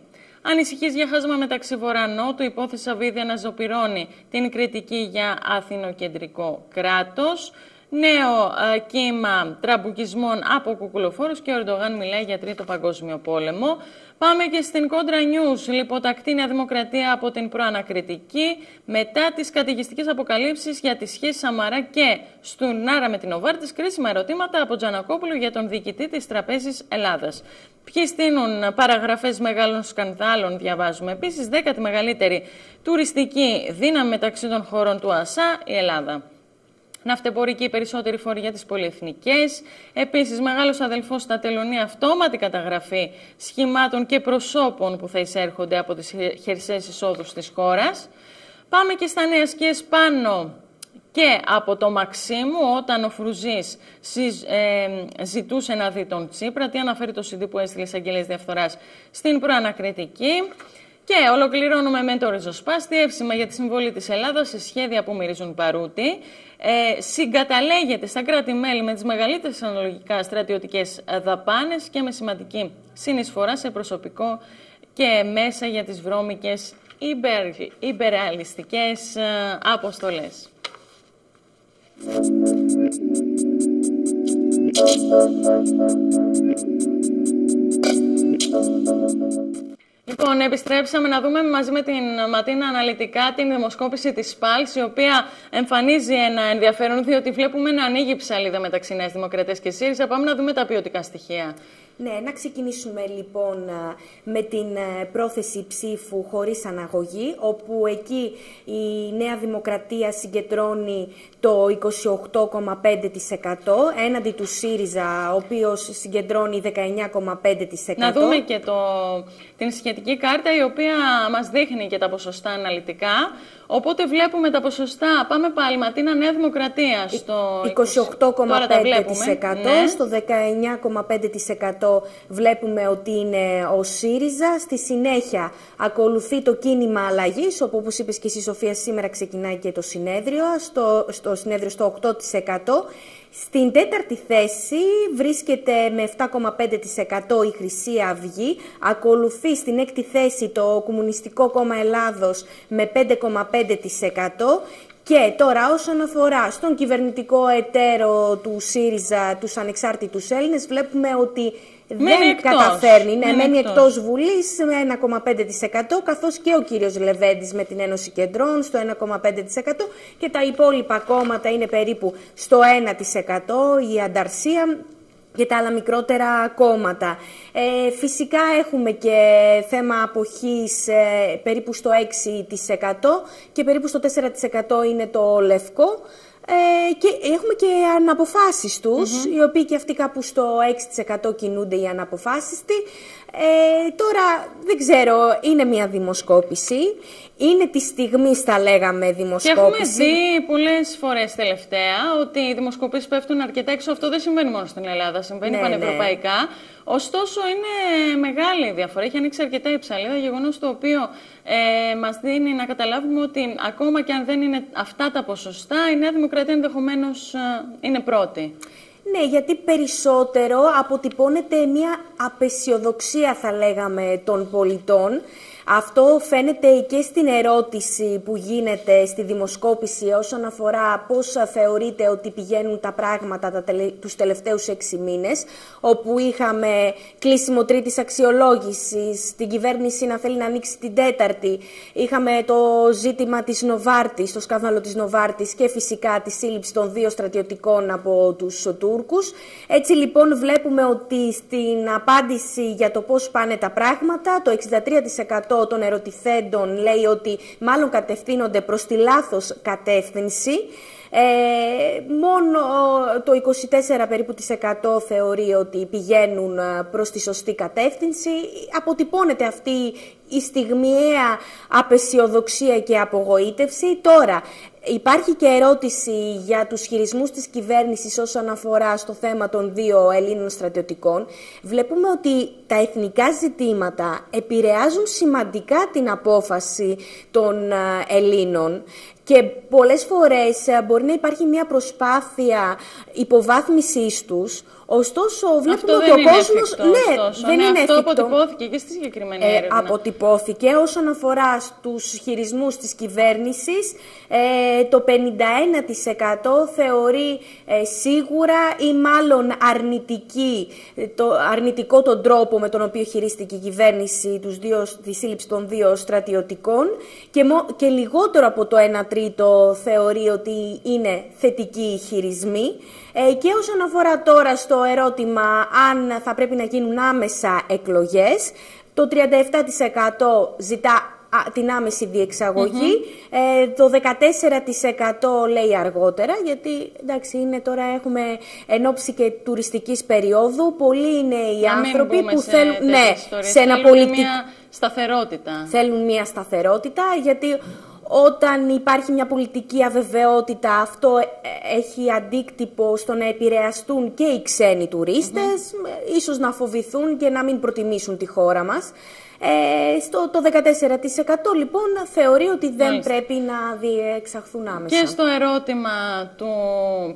Ανησυχείς για χάσμα μεταξύ Βορρά-Νότου, υπόθεση Σαββίδη αναζωπυρώνει την κριτική για αθηνοκεντρικό κράτος. Νέο ε, κύμα τραμπουκισμών από κουκουλοφόρους και ο Ερντογάν μιλάει για τρίτο παγκόσμιο πόλεμο. Πάμε και στην Κόντρα News. Λιποτακτή Νέα Δημοκρατία από την προανακριτική μετά τις κατηγιστικέ αποκαλύψεις για τη σχέση Σαμαρά και Στουνάρα με την Οβάρτη. Κρίσιμα ερωτήματα από Τζανακόπουλο για τον διοικητή της Τραπέζης Ελλάδας. Ποιοι στείλουν παραγραφές μεγάλων σκανδάλων, διαβάζουμε. Επίσης, δέκατη μεγαλύτερη τουριστική δύναμη μεταξύ των χωρών του ΑΣΑ, η Ελλάδα ναυτεμπορική περισσότερη φόρη για τις πολυεθνικές. Επίσης, μεγάλος αδελφός στα τελωνία αυτόματη καταγραφή σχημάτων και προσώπων που θα εισέρχονται από τις χερσαίες εισόδους της χώρας. Πάμε και στα νέα σκιές πάνω και από το Μαξίμου όταν ο Φρουζής ε, ζητούσε να δει τον Τσίπρα. Τι αναφέρει το CD που έστειλε εισαγγελίες διαφθοράς στην προανακριτική. Και ολοκληρώνουμε με το ριζοσπάστη, εύσημα για τη συμβολή της Ελλάδας σε σχέδια που μυρίζουν παρούτη. Ε, συγκαταλέγεται στα κράτη-μέλη με τις μεγαλύτερες αναλογικά στρατιωτικές δαπάνες και με σημαντική συνεισφορά σε προσωπικό και μέσα για τις βρώμικες υπερ, υπεραλιστικές ε, αποστολές. Λοιπόν, επιστρέψαμε να δούμε μαζί με την Ματίνα αναλυτικά την δημοσκόπηση της ΠΑΛΣ, η οποία εμφανίζει ένα ενδιαφέρον, διότι βλέπουμε να ανοίγει ψαλίδα μεταξύ Νέας Δημοκρατίας και ΣΥΡΙΖΑ. Πάμε να δούμε τα ποιοτικά στοιχεία. Ναι, να ξεκινήσουμε λοιπόν με την πρόθεση ψήφου χωρίς αναγωγή, όπου εκεί η Νέα Δημοκρατία συγκεντρώνει το 28,5% έναντι του ΣΥΡΙΖΑ, ο οποίος συγκεντρώνει 19,5%. Να δούμε και το, την σχετική κάρτα, η οποία μας δείχνει και τα ποσοστά αναλυτικά. Οπότε βλέπουμε τα ποσοστά. Πάμε πάλι. Ματίνα Νέα Δημοκρατία στο 28,5%, ναι. στο 19,5% βλέπουμε ότι είναι ο ΣΥΡΙΖΑ. Στη συνέχεια ακολουθεί το κίνημα αλλαγής, όπου όπως είπες και εσύ Σοφία σήμερα ξεκινάει και το συνέδριο, στο, στο συνέδριο στο 8%. Στην τέταρτη θέση βρίσκεται με 7,5% η Χρυσή Αυγή. Ακολουθεί στην έκτη θέση το Κομμουνιστικό Κόμμα Ελλάδος με 5,5%. Και τώρα όσον αφορά στον κυβερνητικό εταίρο του ΣΥΡΙΖΑ, τους ανεξάρτητους Έλληνες, βλέπουμε ότι δεν καταφέρνει. Ναι, μένει εκτός, εκτός Βουλής με 1,5% καθώς και ο κύριος Λεβέντης με την Ένωση Κεντρών στο 1,5% και τα υπόλοιπα κόμματα είναι περίπου στο 1% η Ανταρσία και τα άλλα μικρότερα κόμματα. Ε, φυσικά έχουμε και θέμα αποχής ε, περίπου στο 6% και περίπου στο 4% είναι το λευκό. Ε, και έχουμε και αναποφάσεις τους, οι οποίοι και αυτοί κάπου στο 6% κινούνται οι αναποφάσιστοι. Ε, τώρα δεν ξέρω, είναι μια δημοσκόπηση. Είναι τη στιγμή, θα λέγαμε, δημοσκόπηση. Και έχουμε δει πολλές φορές τελευταία ότι οι δημοσκοπήσεις πέφτουν αρκετά έξω. Αυτό δεν συμβαίνει μόνο στην Ελλάδα, συμβαίνει ναι, πανευρωπαϊκά. Ναι. Ωστόσο, είναι μεγάλη η διαφορά. Έχει ανοίξει αρκετά η ψαλίδα, γεγονός το οποίο ε, μας δίνει να καταλάβουμε ότι ακόμα και αν δεν είναι αυτά τα ποσοστά, η Νέα Δημοκρατία ενδεχομένως ε, είναι πρώτη. Ναι, γιατί περισσότερο αποτυπώνεται μια απεσιοδοξία, θα λέγαμε, των πολιτών αυτό φαίνεται και στην ερώτηση που γίνεται στη δημοσκόπηση όσον αφορά πώς θεωρείτε ότι πηγαίνουν τα πράγματα τα τελε... τους τελευταίους έξι μήνες, όπου είχαμε κλείσιμο τρίτης αξιολόγησης, την κυβέρνηση να θέλει να ανοίξει την τέταρτη, είχαμε το ζήτημα της Νοβάρτης, το σκάνδαλο της Νοβάρτης και φυσικά τη σύλληψη των δύο στρατιωτικών από τους Τούρκους. Έτσι λοιπόν βλέπουμε ότι στην απάντηση για το πώς πάνε τα πράγματα, το 63% των ερωτηθέντων λέει ότι μάλλον κατευθύνονται προς τη λάθος κατεύθυνση. Ε, μόνο το 24 περίπου της 100 θεωρεί ότι πηγαίνουν ε, προς τη σωστή κατεύθυνση. Αποτυπώνεται αυτή η στιγμιαία απεσιοδοξία και απογοήτευση. Τώρα, Υπάρχει και ερώτηση για τους χειρισμούς της κυβέρνησης όσον αφορά στο θέμα των δύο Ελλήνων στρατιωτικών. Βλέπουμε ότι τα εθνικά ζητήματα επηρεάζουν σημαντικά την απόφαση των ε, Ελλήνων και πολλές φορές ε, μπορεί να υπάρχει μια προσπάθεια υποβάθμισής τους, Ωστόσο, βλέπουμε αυτό ότι ο κόσμο. Ναι, δεν ναι, είναι αυτό εφικτό. αποτυπώθηκε και στη συγκεκριμένη ε, έρευνα. Αποτυπώθηκε όσον αφορά στους χειρισμούς της κυβέρνησης. Ε, το 51% θεωρεί ε, σίγουρα ή μάλλον αρνητική, το, αρνητικό τον τρόπο με τον οποίο χειρίστηκε η κυβέρνηση τους δύο, τη σύλληψη των δύο στρατιωτικών και, και λιγότερο από το 1 τρίτο θεωρεί ότι είναι θετικοί οι χειρισμοί. Ε, και όσον αφορά τώρα στο ερώτημα αν θα πρέπει να γίνουν άμεσα εκλογές, το 37% ζητά την άμεση ε, το 14% λέει αργότερα, γιατί εντάξει, είναι, τώρα έχουμε ενόψει και τουριστικής περίοδου. Πολλοί είναι οι άνθρωποι που θέλουν ναι, σε ένα πολιτικό... Μια σταθερότητα. Θέλουν μια σταθερότητα, γιατί όταν υπάρχει μια πολιτική αβεβαιότητα, αυτό ε, έχει αντίκτυπο στο να επηρεαστούν και οι ξένοι τουρίστες, ίσως να φοβηθούν και να μην προτιμήσουν τη χώρα μας. Ε, στο, το 14% λοιπόν θεωρεί ότι δεν πρέπει να διεξαχθούν άμεσα. Και στο ερώτημα του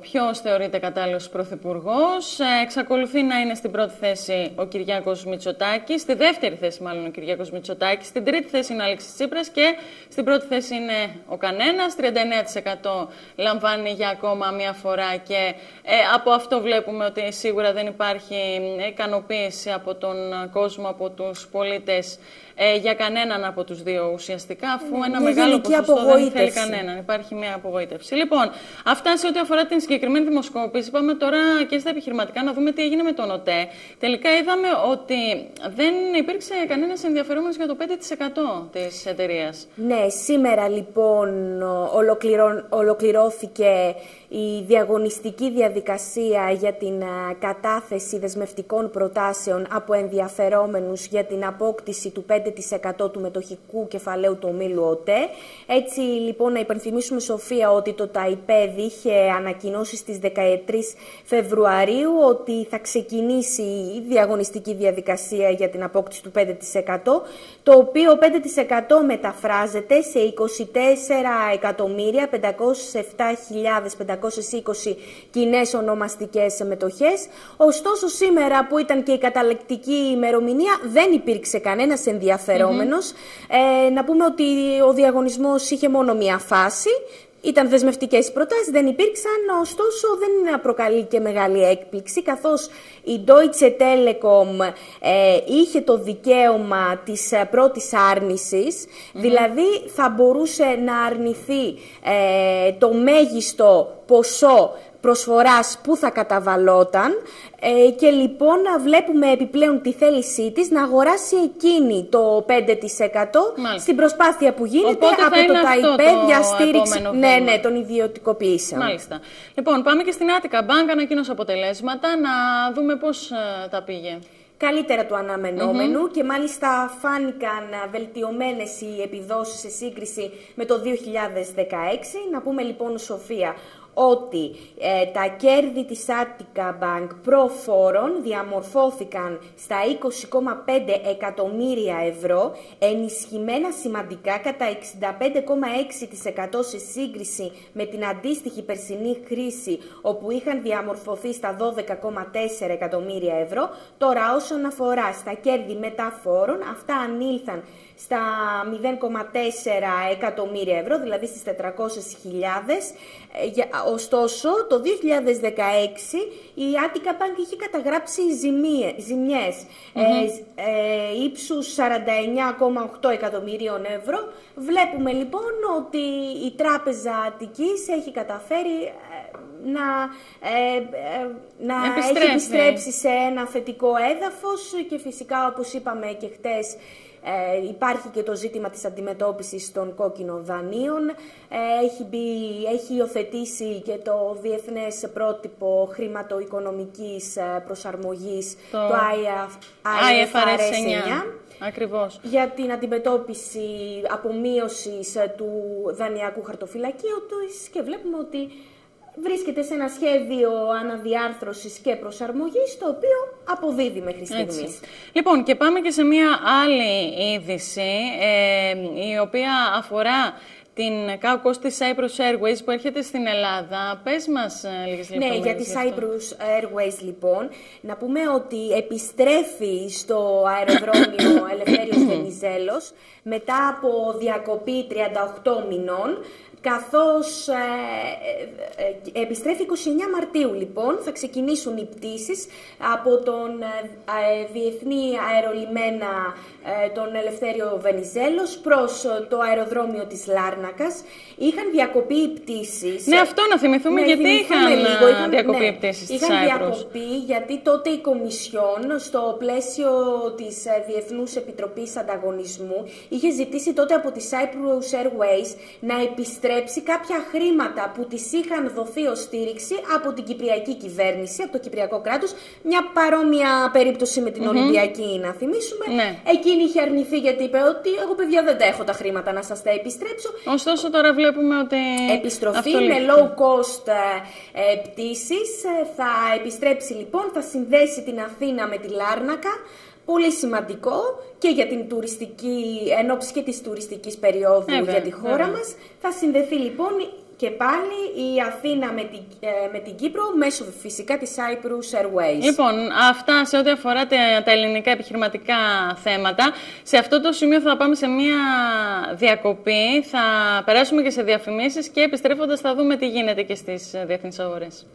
ποιος θεωρείται κατάλληλος πρωθυπουργός, ε, εξακολουθεί να είναι στην πρώτη θέση ο Κυριάκος Μητσοτάκης, στη δεύτερη θέση μάλλον ο Κυριάκος Μητσοτάκης, στην τρίτη θέση είναι ο Αλέξης Τσίπρας και στην πρώτη θέση είναι ο Κανένας, 39% λαμβάνει για ακόμα μία φορά και ε, από αυτό βλέπουμε ότι σίγουρα δεν υπάρχει ικανοποίηση από τον κόσμο, από τους this ε, για κανέναν από τους δύο ουσιαστικά, αφού ναι, ένα μεγάλο ποσοστό δεν θέλει κανέναν. Υπάρχει μια απογοήτευση. Λοιπόν, αυτά σε ό,τι αφορά την συγκεκριμένη δημοσκόπηση. Πάμε τώρα και στα επιχειρηματικά να δούμε τι έγινε με τον ΟΤΕ. Τελικά είδαμε ότι δεν υπήρξε κανένας ενδιαφερόμενος για το 5% της εταιρείας. Ναι, σήμερα λοιπόν ολοκληρώθηκε η διαγωνιστική διαδικασία για την κατάθεση δεσμευτικών προτάσεων από ενδιαφερόμενους για την απόκτηση επιδότηση του 5% του μετοχικού κεφαλαίου του ομίλου ΟΤΕ. Έτσι λοιπόν να υπενθυμίσουμε Σοφία ότι το ΤΑΙΠΕΔ είχε ανακοινώσει στις 13 Φεβρουαρίου ότι θα ξεκινήσει η διαγωνιστική διαδικασία για την απόκτηση του 5% το οποίο 5% μεταφράζεται σε 24.507.520 κοινές ονομαστικές μετοχές. Ωστόσο σήμερα που ήταν και η καταλεκτική ημερομηνία δεν υπήρξε κανένας Ε, να πούμε ότι ο διαγωνισμός είχε μόνο μία φάση, ήταν δεσμευτικές οι προτάσεις, δεν υπήρξαν, ωστόσο δεν προκαλεί και μεγάλη έκπληξη, καθώς η Deutsche Telekom ε, είχε το δικαίωμα της ε, πρώτης δηλαδή θα μπορούσε να αρνηθεί ε, το μέγιστο ποσό προσφοράς που θα καταβαλόταν ε, και λοιπόν βλέπουμε επιπλέον τη θέλησή της να αγοράσει εκείνη το 5% στην προσπάθεια που γίνεται από το ΤΑΙΠΕ για στήριξη ναι, ναι, των ιδιωτικοποιήσεων. Μάλιστα. Λοιπόν, πάμε και στην Άτικα Μπάνκα, ανακοίνωσε αποτελέσματα, να δούμε πώς ε, τα πήγε καλύτερα του αναμενομενου και μάλιστα φάνηκαν βελτιωμένες οι επιδόσεις σε σύγκριση με το 2016. Να πούμε λοιπόν, Σοφία, ότι ε, τα κέρδη της Attica Bank προφόρων διαμορφώθηκαν στα 20,5 εκατομμύρια ευρώ, ενισχυμένα σημαντικά κατά 65,6% σε σύγκριση με την αντίστοιχη περσινή χρήση, όπου είχαν διαμορφωθεί στα 12,4 εκατομμύρια ευρώ. Τώρα όσον αφορά στα κέρδη μεταφόρων, αυτά ανήλθαν στα 0,4 εκατομμύρια ευρώ, δηλαδή στις 400.000. Ε, ωστόσο, το 2016 η Attica Bank είχε καταγράψει ζημιές mm ε, ύψους 49,8 εκατομμυρίων ευρώ. Βλέπουμε λοιπόν ότι η Τράπεζα Αττικής έχει καταφέρει ε, να, να έχει επιστρέψει σε ένα θετικό έδαφος και φυσικά όπως είπαμε και χτες ε, υπάρχει και το ζήτημα της αντιμετώπισης των κόκκινων δανείων. Ε, έχει, μπει, έχει υιοθετήσει και το Διεθνές Πρότυπο Χρηματοοικονομικής ε, Προσαρμογής, το, το IFRS 9. Ακριβώς. Για την αντιμετώπιση απομείωσης του δανειακού χαρτοφυλακίου και βλέπουμε ότι βρίσκεται σε ένα σχέδιο αναδιάρθρωσης και προσαρμογής, το οποίο αποδίδει μέχρι στιγμής. Λοιπόν, και πάμε και σε μία άλλη είδηση, ε, η οποία αφορά την ΚΑΟΚΟΣ της Cyprus Airways που έρχεται στην Ελλάδα. Πες μας ε, λίγες Ναι, για τη Cyprus Airways λοιπόν, να πούμε ότι επιστρέφει στο αεροδρόμιο *coughs* Ελευθέριος Βενιζέλος μετά από διακοπή 38 μηνών καθώς ε, ε, ε, επιστρέφει 29 Μαρτίου λοιπόν, θα ξεκινήσουν οι πτήσεις από τον Διεθνή Αερολιμένα τον Ελευθέριο Βενιζέλος προς το αεροδρόμιο της Λάρνακας. Είχαν διακοπεί οι πτήσεις. Ναι, αυτό να θυμηθούμε ναι, γιατί είχαν λίγο. Είχαν, διακοπεί οι πτήσεις Είχαν διακοπεί γιατί τότε η Κομισιόν στο πλαίσιο της Διεθνούς Επιτροπής Ανταγωνισμού είχε ζητήσει τότε από τη Cyprus Airways να επιστρέψει επιστρέψει κάποια χρήματα που της είχαν δοθεί ως στήριξη από την Κυπριακή κυβέρνηση, από το Κυπριακό κράτος, μια παρόμοια περίπτωση με την mm Ολυμπιακή, να θυμίσουμε. Ναι. Εκείνη είχε αρνηθεί γιατί είπε ότι εγώ παιδιά δεν τα έχω τα χρήματα να σας τα επιστρέψω. Ωστόσο τώρα βλέπουμε ότι Επιστροφή με low cost ε, πτήσεις, ε, θα επιστρέψει λοιπόν, θα συνδέσει την Αθήνα με τη Λάρνακα, πολύ σημαντικό και για την τουριστική, ενόψη και της τουριστικής περίοδου για τη χώρα μας. Θα συνδεθεί λοιπόν και πάλι η Αθήνα με την, ε, με την Κύπρο μέσω φυσικά της Cyprus Airways. Λοιπόν, αυτά σε ό,τι αφορά τα, ελληνικά επιχειρηματικά θέματα. Σε αυτό το σημείο θα πάμε σε μια διακοπή, θα περάσουμε και σε διαφημίσεις και επιστρέφοντας θα δούμε τι γίνεται και στις διεθνείς αγορές.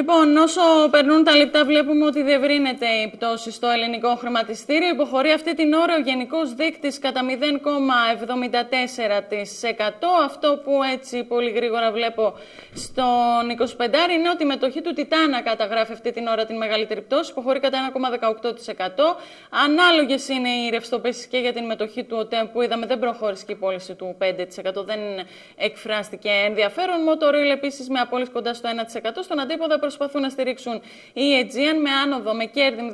Λοιπόν, όσο περνούν τα λεπτά, βλέπουμε ότι διευρύνεται η πτώση στο ελληνικό χρηματιστήριο. Υποχωρεί αυτή την ώρα ο γενικός δείκτης κατά 0,74%. Αυτό που έτσι πολύ γρήγορα βλέπω στον 25 είναι ότι η μετοχή του Τιτάνα καταγράφει αυτή την ώρα την μεγαλύτερη πτώση. Υποχωρεί κατά 1,18%. Ανάλογες είναι οι ρευστοπέσει και για την μετοχή του ΟΤΕ που είδαμε δεν προχώρησε και η πώληση του 5%. Δεν εκφράστηκε ενδιαφέρον. Motoril επίσης με απόλυση κοντά στο 1%. Στον αντίποδα προσπαθούν να στηρίξουν η Aegean με άνοδο με κέρδη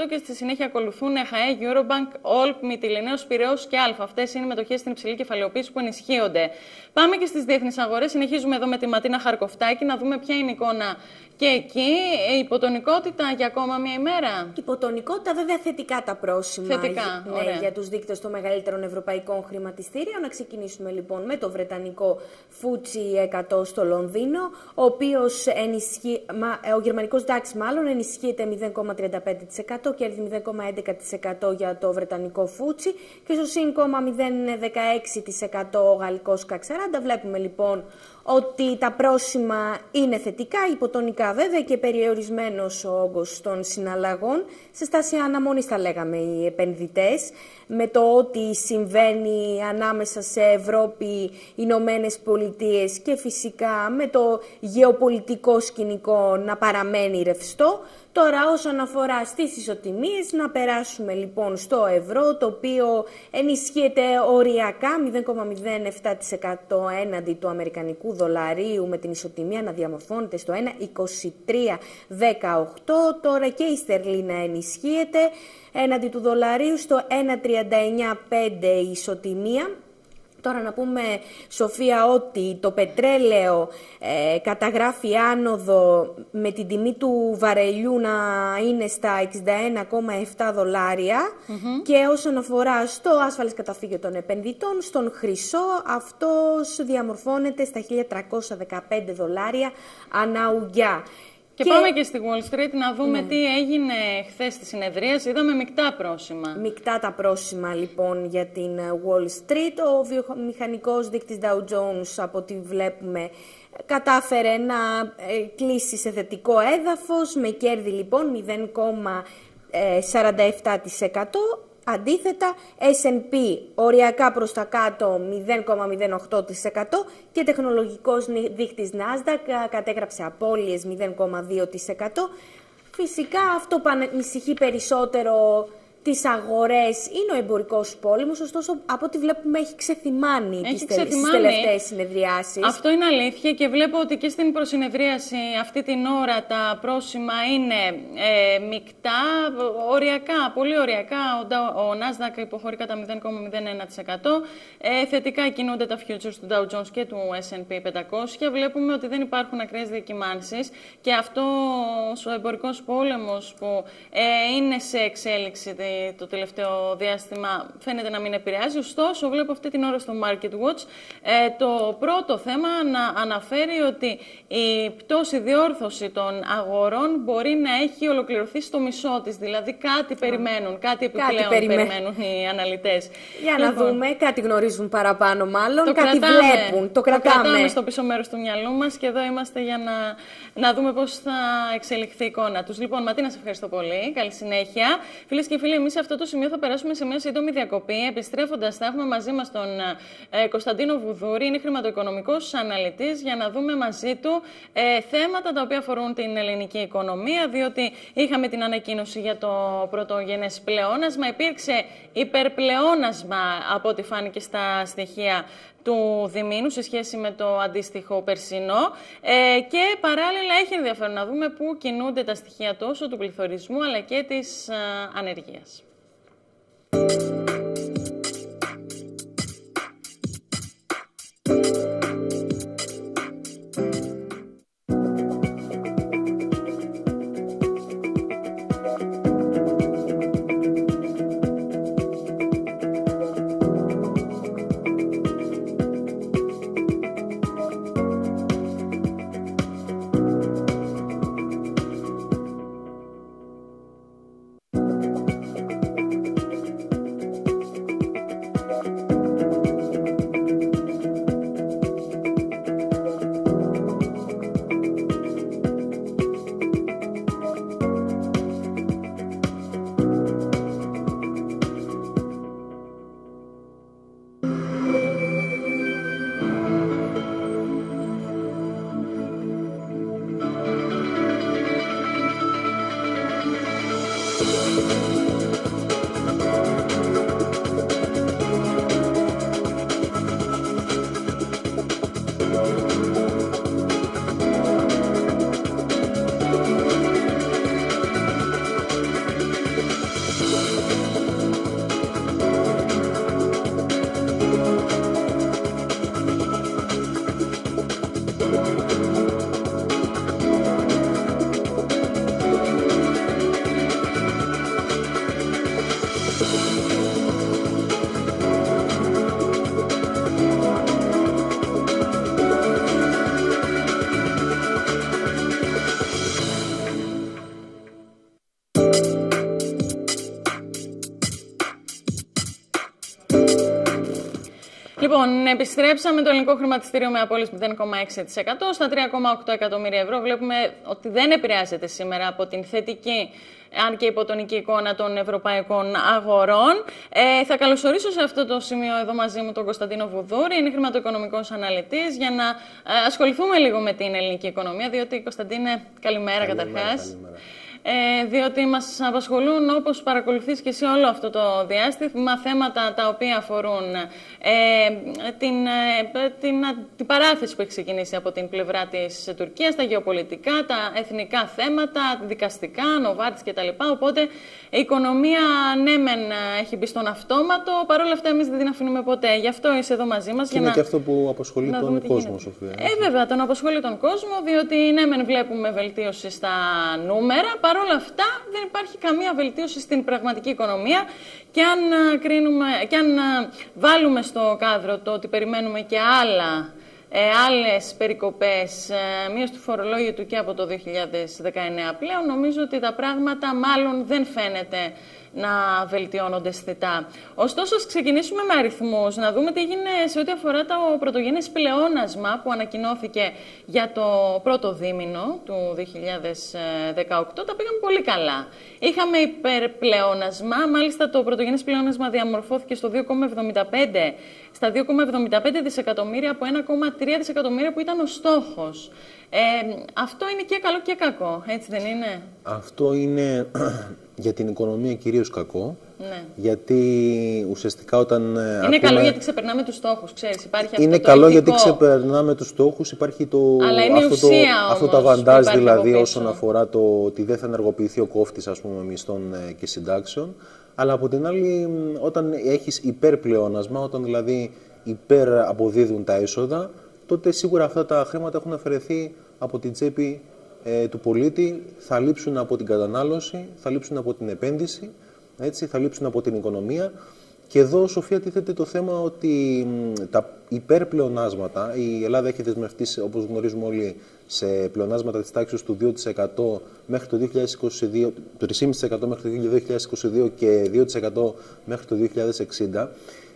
0,75% και στη συνέχεια ακολουθούν ΕΧΑΕ, Eurobank, Olp, Μητυλινέος, Πυραιός και Αλφα. Αυτές είναι οι μετοχές στην υψηλή κεφαλαιοποίηση που ενισχύονται. Πάμε και στις διεθνείς αγορές. Συνεχίζουμε εδώ με τη Ματίνα Χαρκοφτάκη να δούμε ποια είναι η εικόνα και εκεί υποτονικότητα για ακόμα μία ημέρα; Υποτονικότητα, βέβαια, θετικά τα πρόσημα θετικά, ναι, για τους δείκτες των μεγαλύτερων ευρωπαϊκών χρηματιστήριων. Να ξεκινήσουμε λοιπόν με το βρετανικό FTSE 100 στο Λονδίνο, ο οποίος ενισχύ, ε, ο γερμανικός DAX μάλλον ενισχύεται 0,35%, κέρδη 0,11% για το βρετανικό FTSE και στο συν 0,16% ο γαλλικός CAC 40. Βλέπουμε λοιπόν ότι τα πρόσημα είναι θετικά, υποτονικά βέβαια και περιορισμένος ο όγκος των συναλλαγών. Σε στάση αναμονής θα λέγαμε οι επενδυτές, με το ότι συμβαίνει ανάμεσα σε Ευρώπη, Ηνωμένες Πολιτείες και φυσικά με το γεωπολιτικό σκηνικό να παραμένει ρευστό. Τώρα όσον αφορά στις ισοτιμίες, να περάσουμε λοιπόν στο ευρώ, το οποίο ενισχύεται οριακά 0,07% έναντι του αμερικανικού δολαρίου με την ισοτιμία να διαμορφώνεται στο 1,2318. Τώρα και η στερλίνα ενισχύεται έναντι του δολαρίου στο 1,39,5 ισοτιμία Τώρα να πούμε, Σοφία, ότι το πετρέλαιο ε, καταγράφει άνοδο με την τιμή του βαρελιού να είναι στα 61,7 δολάρια και όσον αφορά στο ασφαλές καταφύγιο των επενδυτών, στον χρυσό, αυτός διαμορφώνεται στα 1315 δολάρια αναουγιά. Και, πάμε και στη Wall Street να δούμε ναι. τι έγινε χθες στη συνεδρία. Είδαμε μεικτά πρόσημα. Μεικτά τα πρόσημα λοιπόν για την Wall Street. Ο βιομηχανικός δείκτης Dow Jones από ό,τι βλέπουμε κατάφερε να ε, κλείσει σε θετικό έδαφος με κέρδη λοιπόν 0,47%. Αντίθετα, S&P οριακά προς τα κάτω 0,08% και τεχνολογικός δείχτης Nasdaq κατέγραψε απώλειες 0,2%. Φυσικά αυτό που ανησυχεί περισσότερο τις αγορές είναι ο εμπορικός πόλεμος, ωστόσο από ό,τι βλέπουμε έχει ξεθυμάνει τις τελευταίες συνεδριάσεις. Αυτό είναι αλήθεια και βλέπω ότι και στην προσυνεδρίαση αυτή την ώρα τα πρόσημα είναι ε, μεικτά, οριακά, πολύ οριακά. Ο, ο Nasdaq υποχωρεί κατά 0,01%. Ε, θετικά κινούνται τα futures του Dow Jones και του S&P 500. Βλέπουμε ότι δεν υπάρχουν ακραίες διακυμάνσεις και αυτός ο εμπορικός πόλεμος που ε, είναι σε εξέλιξη το τελευταίο διάστημα φαίνεται να μην επηρεάζει. Ωστόσο, βλέπω αυτή την ώρα στο Market Watch ε, το πρώτο θέμα να αναφέρει ότι η πτώση διόρθωση των αγορών μπορεί να έχει ολοκληρωθεί στο μισό της. Δηλαδή κάτι περιμένουν, κάτι επιπλέον περιμένουν οι αναλυτές. Για να λοιπόν, δούμε, κάτι γνωρίζουν παραπάνω μάλλον, το κάτι κρατάμε, βλέπουν, το κρατάμε. Το κρατάμε στο πίσω μέρος του μυαλού μας και εδώ είμαστε για να, να δούμε πώς θα εξελιχθεί η εικόνα τους. Λοιπόν, Ματίνα, σε ευχαριστώ πολύ. Καλή συνέχεια. Φίλες και φίλοι, εμείς σε αυτό το σημείο θα περάσουμε σε μια σύντομη διακοπή. Επιστρέφοντας, θα έχουμε μαζί μας τον ε, Κωνσταντίνο Βουδούρη, είναι χρηματοοικονομικός αναλυτής, για να δούμε μαζί του ε, θέματα τα οποία αφορούν την ελληνική οικονομία. Διότι είχαμε την ανακοίνωση για το πρωτογενέ πλεόνασμα. Υπήρξε υπερπλεόνασμα από ό,τι φάνηκε στα στοιχεία του Διμήνου σε σχέση με το αντίστοιχο περσινό ε, και παράλληλα έχει ενδιαφέρον να δούμε πού κινούνται τα στοιχεία τόσο του πληθωρισμού αλλά και της ε, ανεργίας. Επιστρέψαμε το ελληνικό χρηματιστήριο με απόλυση 0,6% στα 3,8 εκατομμύρια ευρώ. Βλέπουμε ότι δεν επηρεάζεται σήμερα από την θετική αν και υποτονική εικόνα των ευρωπαϊκών αγορών. Ε, θα καλωσορίσω σε αυτό το σημείο εδώ μαζί μου τον Κωνσταντίνο Βουδούρη, είναι χρηματοοικονομικός αναλυτής, για να ε, ασχοληθούμε λίγο με την ελληνική οικονομία. Διότι, Κωνσταντίνε, καλημέρα, καλημέρα καταρχάς ε, διότι μας απασχολούν όπως παρακολουθείς και εσύ όλο αυτό το διάστημα θέματα τα οποία αφορούν ε, την, ε, την, την παράθεση που έχει ξεκινήσει από την πλευρά της Τουρκίας, τα γεωπολιτικά, τα εθνικά θέματα, δικαστικά, νοβάρτης κτλ. Οπότε η οικονομία ναι μεν έχει μπει στον αυτόματο, παρόλα αυτά εμείς δεν την αφήνουμε ποτέ. Γι' αυτό είσαι εδώ μαζί μας. Και είναι να, και αυτό που απασχολεί τον κόσμο, Σοφία. Ε, βέβαια, τον απασχολεί τον κόσμο, διότι ναι μεν βλέπουμε βελτίωση στα νούμερα, Παρ' όλα αυτά δεν υπάρχει καμία βελτίωση στην πραγματική οικονομία και αν, κρίνουμε, και αν βάλουμε στο κάδρο το ότι περιμένουμε και άλλα ε, άλλες περικοπές, ε, μείωση του φορολόγιου και από το 2019 πλέον, νομίζω ότι τα πράγματα μάλλον δεν φαίνεται να βελτιώνονται αισθητά. Ωστόσο, ας ξεκινήσουμε με αριθμούς, να δούμε τι έγινε σε ό,τι αφορά το πρωτογενές πλεόνασμα που ανακοινώθηκε για το πρώτο δίμηνο του 2018. Τα πήγαμε πολύ καλά. Είχαμε υπερπλεόνασμα, μάλιστα το πρωτογενές πλεόνασμα διαμορφώθηκε στο 2,75 στα 2,75 δισεκατομμύρια από 1,3 δισεκατομμύρια που ήταν ο στόχος. Ε, αυτό είναι και καλό και κακό, έτσι δεν είναι; Αυτό είναι για την οικονομία κυρίως κακό. Ναι. Γιατί ουσιαστικά όταν. Ε, είναι καλό γιατί ξεπερνάμε τους στόχους, ξέρεις. Υπάρχει αυτό είναι το καλό γιατί ξεπερνάμε τους στόχους. Υπάρχει το. Αλλά είναι αυτό, το, αυτό το αβαντάζ δηλαδή όσον αφορά το ότι δεν θα ενεργοποιηθεί ο κόφτης μισθών ε, και συντάξεων. Αλλά από την άλλη, όταν έχεις υπερπλεόνασμα, όταν δηλαδή υπεραποδίδουν τα έσοδα, τότε σίγουρα αυτά τα χρήματα έχουν αφαιρεθεί από την τσέπη ε, του πολίτη, θα λείψουν από την κατανάλωση, θα λείψουν από την επένδυση, έτσι, θα λείψουν από την οικονομία. Και εδώ, Σοφία, τίθεται το θέμα ότι τα υπερπλεονάσματα, η Ελλάδα έχει δεσμευτεί, όπως γνωρίζουμε όλοι, σε πλεονάσματα της τάξης του 2% μέχρι το 2022, το 3,5% μέχρι το 2022 και 2% μέχρι το 2060,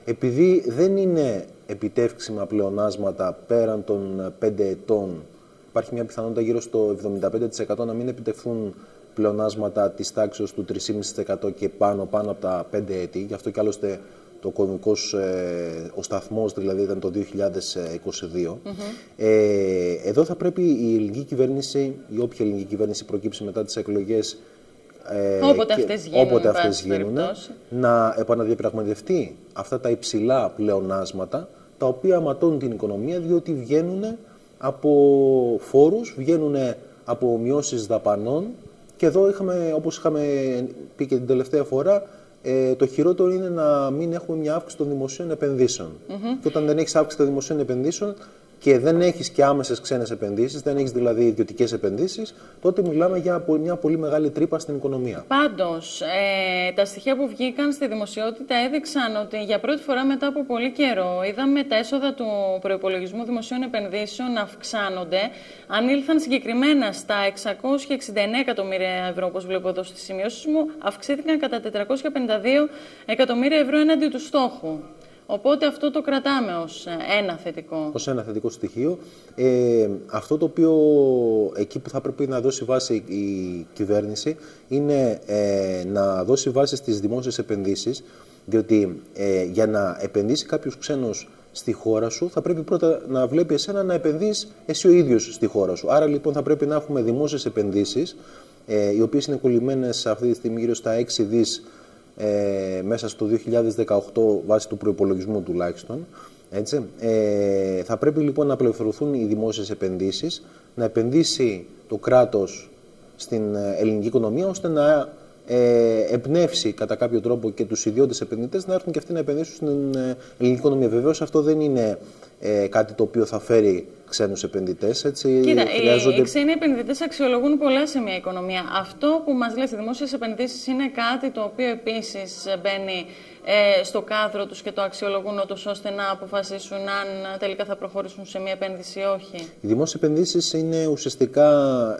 επειδή δεν είναι επιτεύξιμα πλεονάσματα πέραν των 5 ετών υπάρχει μια πιθανότητα γύρω στο 75% να μην επιτευχθούν πλεονάσματα της τάξης του 3,5% και πάνω, πάνω από τα 5 έτη. Γι' αυτό και άλλωστε το κομικός, ε, ο σταθμός δηλαδή ήταν το 2022. Ε, εδώ θα πρέπει η ελληνική κυβέρνηση, η όποια ελληνική κυβέρνηση προκύψει μετά τις εκλογές ε, όποτε αυτές γίνουν, όποτε αυτές γίνουν να επαναδιαπραγματευτεί αυτά τα υψηλά πλεονάσματα τα οποία αματώνουν την οικονομία διότι βγαίνουν από φόρους, βγαίνουν από μειώσεις δαπανών και εδώ είχαμε, όπως είχαμε πει και την τελευταία φορά, ε, το χειρότερο είναι να μην έχουμε μια αύξηση των δημοσίων επενδύσεων. Και όταν δεν έχεις αύξηση των δημοσίων επενδύσεων, και δεν έχεις και άμεσες ξένες επενδύσεις, δεν έχεις δηλαδή ιδιωτικές επενδύσεις, τότε μιλάμε για μια πολύ μεγάλη τρύπα στην οικονομία. Πάντως, ε, τα στοιχεία που βγήκαν στη δημοσιότητα έδειξαν ότι για πρώτη φορά μετά από πολύ καιρό είδαμε τα έσοδα του προπολογισμού δημοσίων επενδύσεων να αυξάνονται. Ανήλθαν συγκεκριμένα στα 669 εκατομμύρια ευρώ, όπως βλέπω εδώ στις σημειώσεις μου, αυξήθηκαν κατά 452 εκατομμύρια ευρώ έναντι του στόχου. Οπότε αυτό το κρατάμε ως ε, ένα θετικό. Ως ένα θετικό στοιχείο. Ε, αυτό το οποίο εκεί που θα πρέπει να δώσει βάση η κυβέρνηση είναι ε, να δώσει βάση στις δημόσιες επενδύσεις, διότι ε, για να επενδύσει κάποιος ξένος στη χώρα σου, θα πρέπει πρώτα να βλέπει εσένα να επενδύεις εσύ ο ίδιος στη χώρα σου. Άρα λοιπόν θα πρέπει να έχουμε δημόσιες επενδύσεις, ε, οι οποίες είναι κολλημένες αυτή τη στιγμή γύρω στα 6 δις ε, μέσα στο 2018 βάσει του προϋπολογισμού τουλάχιστον. Έτσι. Ε, θα πρέπει λοιπόν να απελευθερωθούν οι δημόσιες επενδύσεις, να επενδύσει το κράτος στην ε, ελληνική οικονομία ώστε να ε, εμπνεύσει κατά κάποιο τρόπο και τους ιδιώτες επενδυτές να έρθουν και αυτοί να επενδύσουν στην ε, ελληνική οικονομία. Βεβαίως αυτό δεν είναι ε, κάτι το οποίο θα φέρει ξένους επενδυτές. Κοίτα, χρειάζονται... οι ξένοι επενδυτές αξιολογούν πολλά σε μια οικονομία. Αυτό που μας λέει οι δημόσιες επενδύσεις είναι κάτι το οποίο επίσης μπαίνει ε, στο κάδρο τους και το αξιολογούν ούτως ώστε να αποφασίσουν αν τελικά θα προχωρήσουν σε μια επένδυση ή όχι. Οι δημόσιες επενδύσεις είναι ουσιαστικά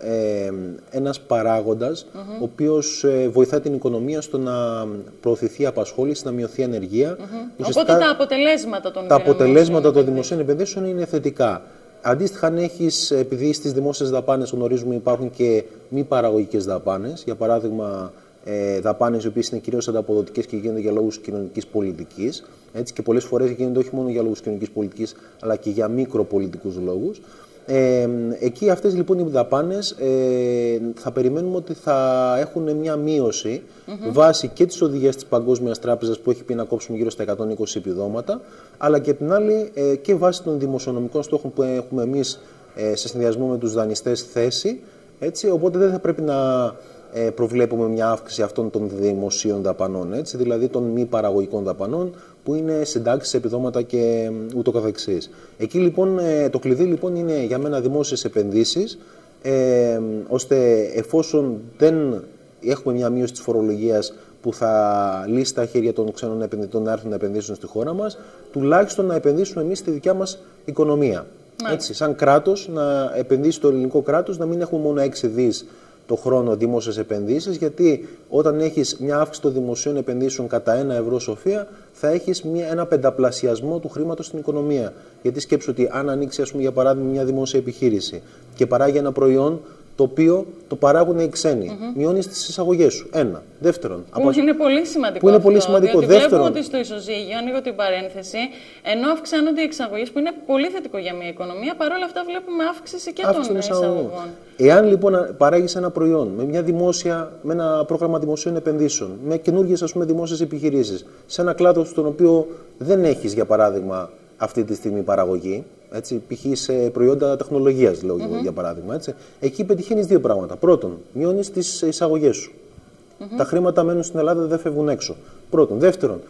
ε, ένας παράγοντας ο οποίος ε, βοηθά την οικονομία στο να προωθηθεί η απασχόληση, να μειωθεί η ανεργία. Mm Οπότε τα αποτελέσματα των Τα αποτελέσματα των δημοσίων επενδύσεων είναι θετικά. Αντίστοιχα, αν έχεις, επειδή στις δημόσιες δαπάνες γνωρίζουμε υπάρχουν και μη παραγωγικές δαπάνες, για παράδειγμα, ε, δαπάνες οι οποίες είναι κυρίως ανταποδοτικές και γίνονται για λόγους κοινωνικής πολιτικής. Και πολλές φορές γίνονται όχι μόνο για λόγους κοινωνικής πολιτικής, αλλά και για μικροπολιτικούς λόγους. Ε, εκεί αυτές λοιπόν οι δαπάνες ε, θα περιμένουμε ότι θα έχουν μια μείωση mm βάσει και τις οδηγίες της Παγκόσμιας Τράπεζας που έχει πει να κόψουμε γύρω στα 120 επιδόματα αλλά και την άλλη ε, και βάσει των δημοσιονομικών στόχων που έχουμε εμείς ε, σε συνδυασμό με τους δανειστές θέση έτσι, οπότε δεν θα πρέπει να ε, προβλέπουμε μια αύξηση αυτών των δημοσίων δαπανών, έτσι, δηλαδή των μη παραγωγικών δαπανών, που είναι συντάξεις, επιδόματα και ούτω καθεξής. Εκεί λοιπόν ε, το κλειδί λοιπόν είναι για μένα δημόσιες επενδύσεις, ε, ώστε εφόσον δεν έχουμε μια μείωση της φορολογίας που θα λύσει τα χέρια των ξένων επενδυτών να έρθουν να επενδύσουν στη χώρα μας, τουλάχιστον να επενδύσουμε εμείς στη δικιά μας οικονομία. Έτσι, σαν κράτος, να επενδύσει το ελληνικό κράτος, να μην έχουμε μόνο 6 δις το χρόνο δημόσιες επενδύσεις, γιατί όταν έχεις μια αύξηση των δημοσίων επενδύσεων κατά ένα ευρώ σοφία, θα έχεις ένα πενταπλασιασμό του χρήματος στην οικονομία. Γιατί σκέψου ότι αν ανοίξει, ας πούμε, για παράδειγμα, μια δημόσια επιχείρηση και παράγει ένα προϊόν το οποίο το παράγουν οι ξένοι. Mm -hmm. Μειώνει τις εισαγωγές σου. Ένα. Δεύτερον. Που είναι πολύ σημαντικό. Που είναι πολύ σημαντικό. Διότι Δεύτερον. Βλέπω ότι στο ισοζύγιο, ανοίγω την παρένθεση, ενώ αυξάνονται οι εξαγωγές, που είναι πολύ θετικό για μια οικονομία, παρόλα αυτά βλέπουμε αύξηση και αύξηση των εισαγωγών. Εάν λοιπόν παράγεις ένα προϊόν με μια δημόσια, με ένα πρόγραμμα δημοσίων επενδύσεων, με καινούργιες δημόσιες επιχειρήσεις, σε ένα κλάδο στον οποίο δεν έχεις, για παράδειγμα, αυτή τη στιγμή παραγωγή, έτσι, π.χ. σε προϊόντα τεχνολογίας, λέω mm -hmm. για παράδειγμα. Έτσι. Εκεί πετυχαίνεις δύο πράγματα. Πρώτον, μειώνεις τις εισαγωγές σου. Mm -hmm. Τα χρήματα μένουν στην Ελλάδα, δεν φεύγουν έξω. Πρώτον. Δεύτερον,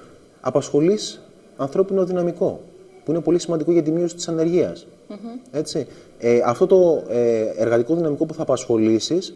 απασχολείς ανθρώπινο δυναμικό, που είναι πολύ σημαντικό για τη μείωση της ανεργίας. Mm -hmm. Ε, αυτό το ε, εργατικό δυναμικό που θα απασχολήσεις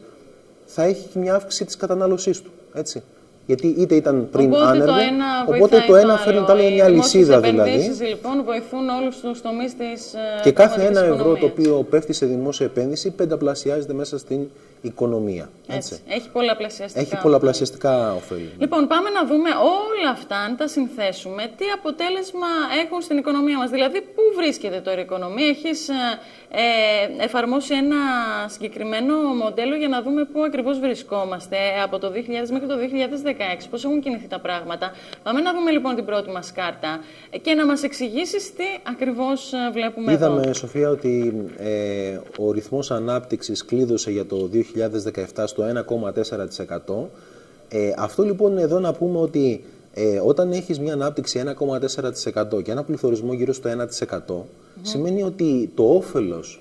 θα έχει και μια αύξηση της κατανάλωσής του. Έτσι. Γιατί είτε ήταν πριν οπότε άνεργο, το ένα οπότε το ένα φέρνει το άλλο μια λυσίδα δηλαδή. Οι λοιπόν βοηθούν όλους τους τομείς της. Και κάθε ένα ευρώ το οποίο πέφτει σε δημόσια επένδυση πενταπλασιάζεται μέσα στην οικονομία. Έτσι. έτσι. Έχει πολλαπλασιαστικά. Έχει πολλαπλασιαστικά ωφέλη. Λοιπόν, πάμε να δούμε όλα αυτά, αν τα συνθέσουμε, τι αποτέλεσμα έχουν στην οικονομία μας. Δηλαδή, πού βρίσκεται τώρα η οικονομία, έχεις ε, ε, εφαρμόσει ένα συγκεκριμένο μοντέλο για να δούμε πού ακριβώς βρισκόμαστε από το 2000 μέχρι το 2016, πώς έχουν κινηθεί τα πράγματα. Πάμε να δούμε λοιπόν την πρώτη μας κάρτα και να μας εξηγήσεις τι ακριβώς ε, βλέπουμε Είδαμε, εδώ. Σοφία, ότι ε, ο ρυθμός ανάπτυξης κλείδωσε για το 2017 στο 1,4%. Ε, αυτό λοιπόν εδώ να πούμε ότι ε, όταν έχεις μια ανάπτυξη 1,4% και ένα πληθωρισμό γύρω στο 1% σημαίνει ότι το όφελος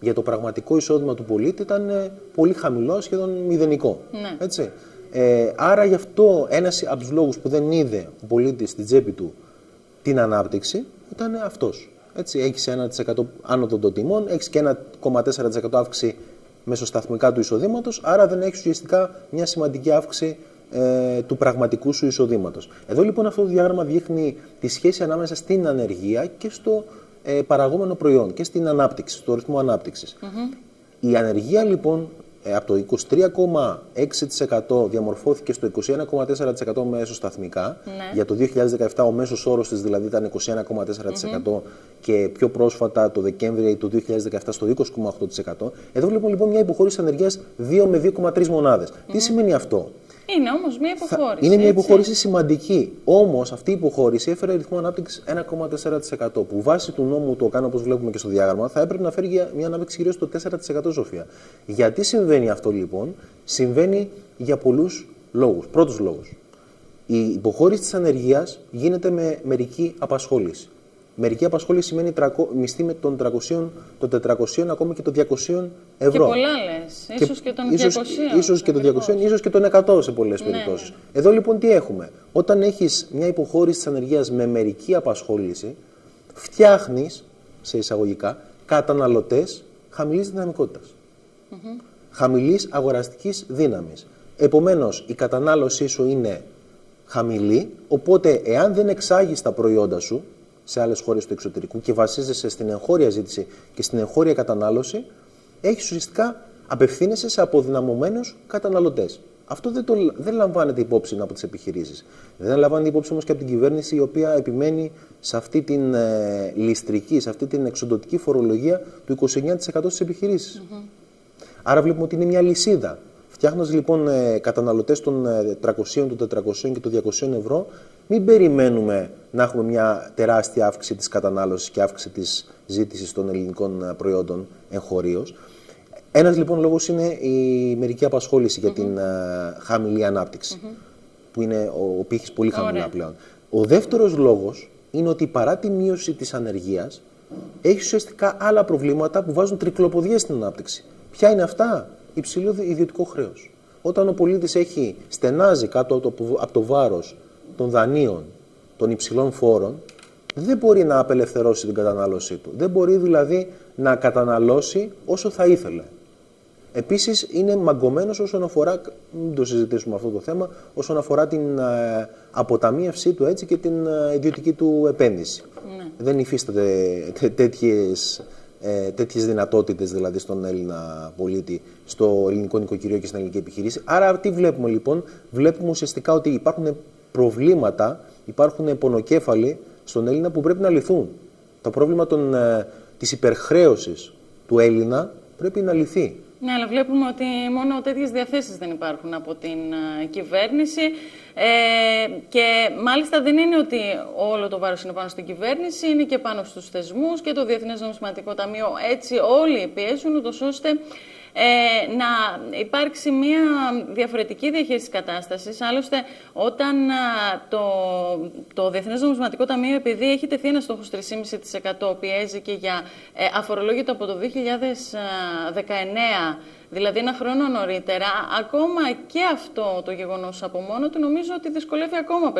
για το πραγματικό εισόδημα του πολίτη ήταν ε, πολύ χαμηλό, σχεδόν μηδενικό. Ναι. Έτσι. Ε, άρα γι' αυτό ένας από τους λόγους που δεν είδε ο πολίτης στην τσέπη του την ανάπτυξη ήταν αυτός. Έτσι, έχεις 1% άνοδο των τιμών, έχεις και 1,4% αύξηση μεσοσταθμικά του εισοδήματος, άρα δεν έχεις ουσιαστικά μια σημαντική αύξηση ε, του πραγματικού σου εισοδήματος. Εδώ λοιπόν αυτό το διάγραμμα δείχνει τη σχέση ανάμεσα στην ανεργία και στο ε, παραγόμενο προϊόν και στην ανάπτυξη, στο ρυθμό ανάπτυξης. Η ανεργία λοιπόν ε, από το 23,6% διαμορφώθηκε στο 21,4% μέσο σταθμικά. Ναι. Για το 2017 ο μέσος όρος της δηλαδή ήταν 21,4% και πιο πρόσφατα το Δεκέμβριο του 2017 στο 20,8%. Εδώ βλέπουμε λοιπόν μια υποχώρηση ανεργίας 2 με 2,3 μονάδες. Τι σημαίνει αυτό; Είναι όμως μια υποχώρηση. Είναι μια έτσι. υποχώρηση σημαντική. Όμως αυτή η υποχώρηση έφερε ρυθμό ανάπτυξης 1,4%. Που βάσει του νόμου του ΟΚΑΝ, όπως βλέπουμε και στο διάγραμμα, θα έπρεπε να φέρει για μια ανάπτυξη γύρω στο 4% Σοφία. Γιατί συμβαίνει αυτό λοιπόν, συμβαίνει για πολλούς λόγους. Πρώτου λόγου. Η υποχώρηση της ανεργίας γίνεται με μερική απασχόληση. Μερική απασχόληση σημαίνει τρακο, μισθή με των 300, των 400, ακόμη και των 200 ευρώ. Και πολλά λες. Ίσως και των 200. Ίσως, ίσως και των 200, ίσως και των 100 σε πολλές Ναι, περιπτώσεις. ναι. Εδώ λοιπόν τι έχουμε; Όταν έχεις μια υποχώρηση της ανεργίας με μερική απασχόληση, φτιάχνεις, σε εισαγωγικά, καταναλωτές χαμηλής δυναμικότητας. Mm-hmm. Χαμηλής αγοραστικής δύναμης. Επομένως, η κατανάλωσή σου είναι χαμηλή, οπότε εάν δεν εξάγεις τα προϊόντα σου σε άλλες χώρες του εξωτερικού και βασίζεσαι στην εγχώρια ζήτηση και στην εγχώρια κατανάλωση, έχεις ουσιαστικά απευθύνεσαι σε αποδυναμωμένους καταναλωτές. Αυτό δεν, το, δεν λαμβάνεται υπόψη από τις επιχειρήσεις. Δεν λαμβάνεται υπόψη όμως και από την κυβέρνηση η οποία επιμένει σε αυτή την ε, ληστρική, σε αυτή την εξοντοτική φορολογία του 29% στις επιχειρήσεις. Mm -hmm. Άρα βλέπουμε ότι είναι μια λυσίδα. Φτιάχνοντας λοιπόν ε, καταναλωτές των 300, των 400 και των 200 ευρώ, μην περιμένουμε να έχουμε μια τεράστια αύξηση της κατανάλωσης και αύξηση της ζήτησης των ελληνικών ε, προϊόντων εγχωρίως. Ένας λοιπόν λόγος είναι η μερική απασχόληση για την uh, χαμηλή ανάπτυξη, που είναι ο, ο πύχης πολύ χαμηλά πλέον. Ο δεύτερος λόγος είναι ότι παρά τη μείωση της ανεργίας, έχει ουσιαστικά άλλα προβλήματα που βάζουν τρικλοποδία στην ανάπτυξη. Ποια είναι αυτά, υψηλό ιδιωτικό χρέος. Όταν ο πολίτης έχει στενάζει κάτω από το, από το βάρος των δανείων, των υψηλών φόρων, δεν μπορεί να απελευθερώσει την κατανάλωσή του. Δεν μπορεί δηλαδή να καταναλώσει όσο θα ήθελε. Επίσης είναι μαγκωμένος όσον αφορά, μην το συζητήσουμε αυτό το θέμα, όσον αφορά την ε, αποταμίευσή του έτσι και την ε, ιδιωτική του επένδυση. Ναι. Δεν υφίσταται τέτοιες, ε, τέτοιες δυνατότητες δηλαδή στον Έλληνα πολίτη, στο ελληνικό νοικοκυριό και στην ελληνική επιχειρήση. Άρα τι βλέπουμε λοιπόν, βλέπουμε ουσιαστικά ότι υπάρχουν προβλήματα, υπάρχουν πονοκέφαλοι στον Έλληνα που πρέπει να λυθούν. Το πρόβλημα των, ε, της υπερχρέωσης του Έλληνα πρέπει να λυθεί. Ναι, αλλά βλέπουμε ότι μόνο τέτοιες διαθέσεις δεν υπάρχουν από την uh, κυβέρνηση ε, και μάλιστα δεν είναι ότι όλο το βάρος είναι πάνω στην κυβέρνηση, είναι και πάνω στους θεσμούς και το Διεθνές Νομισματικό Ταμείο. Έτσι όλοι πιέζουν ούτως ώστε ε, να υπάρξει μια διαφορετική διαχείριση της κατάστασης. Άλλωστε, όταν το, το Διεθνές Νομισματικό Ταμείο, επειδή έχει τεθεί ένα στόχος 3,5% πιέζει και για ε, αφορολόγητο από το 2019 δηλαδή ένα χρόνο νωρίτερα, ακόμα και αυτό το γεγονός από μόνο του νομίζω ότι δυσκολεύει ακόμα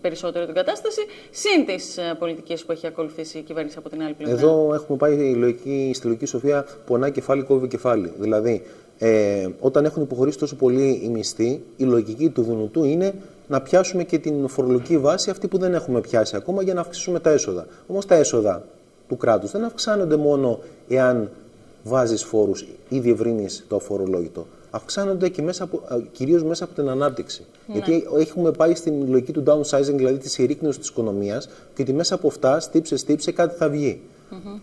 περισσότερο την κατάσταση, συν τις ε, πολιτικές που έχει ακολουθήσει η κυβέρνηση από την άλλη πλευρά. Εδώ έχουμε πάει η λογική, στη λογική σοφία πονά κεφάλι, κόβει κεφάλι. Δηλαδή, ε, όταν έχουν υποχωρήσει τόσο πολύ οι μισθοί, η λογική του Δουνουτού είναι να πιάσουμε και την φορολογική βάση αυτή που δεν έχουμε πιάσει ακόμα για να αυξήσουμε τα έσοδα. Όμως τα έσοδα του κράτους δεν αυξάνονται μόνο εάν βάζεις φόρους ή διευρύνει το αφορολόγητο, αυξάνονται και μέσα από, κυρίως μέσα από την ανάπτυξη. Ναι. Γιατί έχουμε πάει στην λογική του downsizing, δηλαδή της συρρήκνωση της οικονομίας, και ότι μέσα από αυτά, στύψε, στύψε, κάτι θα βγει.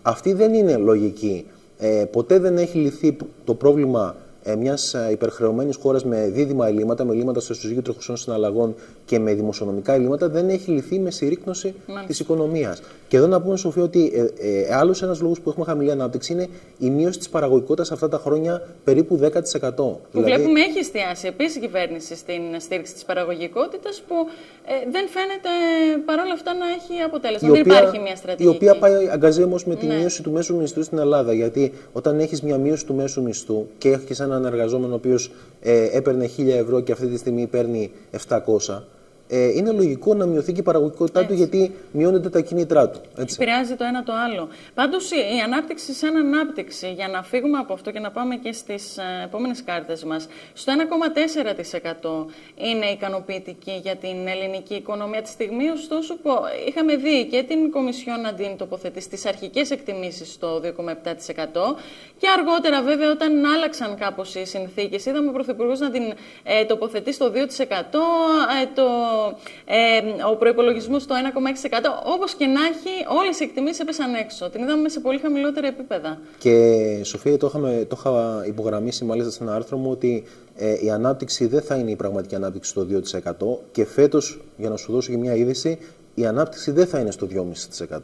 Αυτή δεν είναι λογική. Ε, ποτέ δεν έχει λυθεί το πρόβλημα ε, μιας ε, υπερχρεωμένης χώρας με δίδυμα ελλείμματα, με ελλείμματα στο ισοζύγιο τρεχουσών συναλλαγών και με δημοσιονομικά ελλείμματα, δεν έχει λυθεί με συρρήκνωση της οικονομίας. Και εδώ να πούμε, Σοφία, ότι ε, ε, άλλος ένας λόγος που έχουμε χαμηλή ανάπτυξη είναι η μείωση της παραγωγικότητας αυτά τα χρόνια περίπου 10%. Που δηλαδή... βλέπουμε έχει εστιάσει επίσης η κυβέρνηση στην στήριξη της παραγωγικότητας, που ε, δεν φαίνεται παρόλα αυτά να έχει αποτέλεσμα. δεν υπάρχει μια στρατηγική. Η οποία πάει αγκαζέ όμως με τη ναι. μείωση του μέσου μισθού στην Ελλάδα. Γιατί όταν έχεις μια μείωση του μέσου μισθού και έχεις έναν εργαζόμενο ο οποίος ε, έπαιρνε 1000 ευρώ και αυτή τη στιγμή παίρνει 700, ε, είναι λογικό να μειωθεί και η παραγωγικότητά του γιατί μειώνονται τα κίνητρά του. Έτσι. Επηρεάζει το ένα το άλλο. Πάντως η ανάπτυξη σαν ανάπτυξη, για να φύγουμε από αυτό και να πάμε και στις ε, επόμενες κάρτες μας, στο 1,4% είναι ικανοποιητική για την ελληνική οικονομία τη στιγμή, ωστόσο που είχαμε δει και την Κομισιόν να την τοποθετεί στις αρχικές εκτιμήσεις στο 2,7% και αργότερα βέβαια όταν άλλαξαν κάπως οι συνθήκες, είδαμε ο Πρωθυπουργός να την ε, τοποθετεί στο 2%. Ε, το ε, ο προπολογισμό στο 1,6%. Όπως και να έχει, όλες οι εκτιμήσεις έπεσαν έξω. Την είδαμε σε πολύ χαμηλότερα επίπεδα. Και Σοφία, το, είχαμε, το είχα υπογραμμίσει μάλιστα σε ένα άρθρο μου ότι ε, η ανάπτυξη δεν θα είναι η πραγματική ανάπτυξη στο 2%. Και φέτος, για να σου δώσω και μια είδηση, η ανάπτυξη δεν θα είναι στο 2,5%.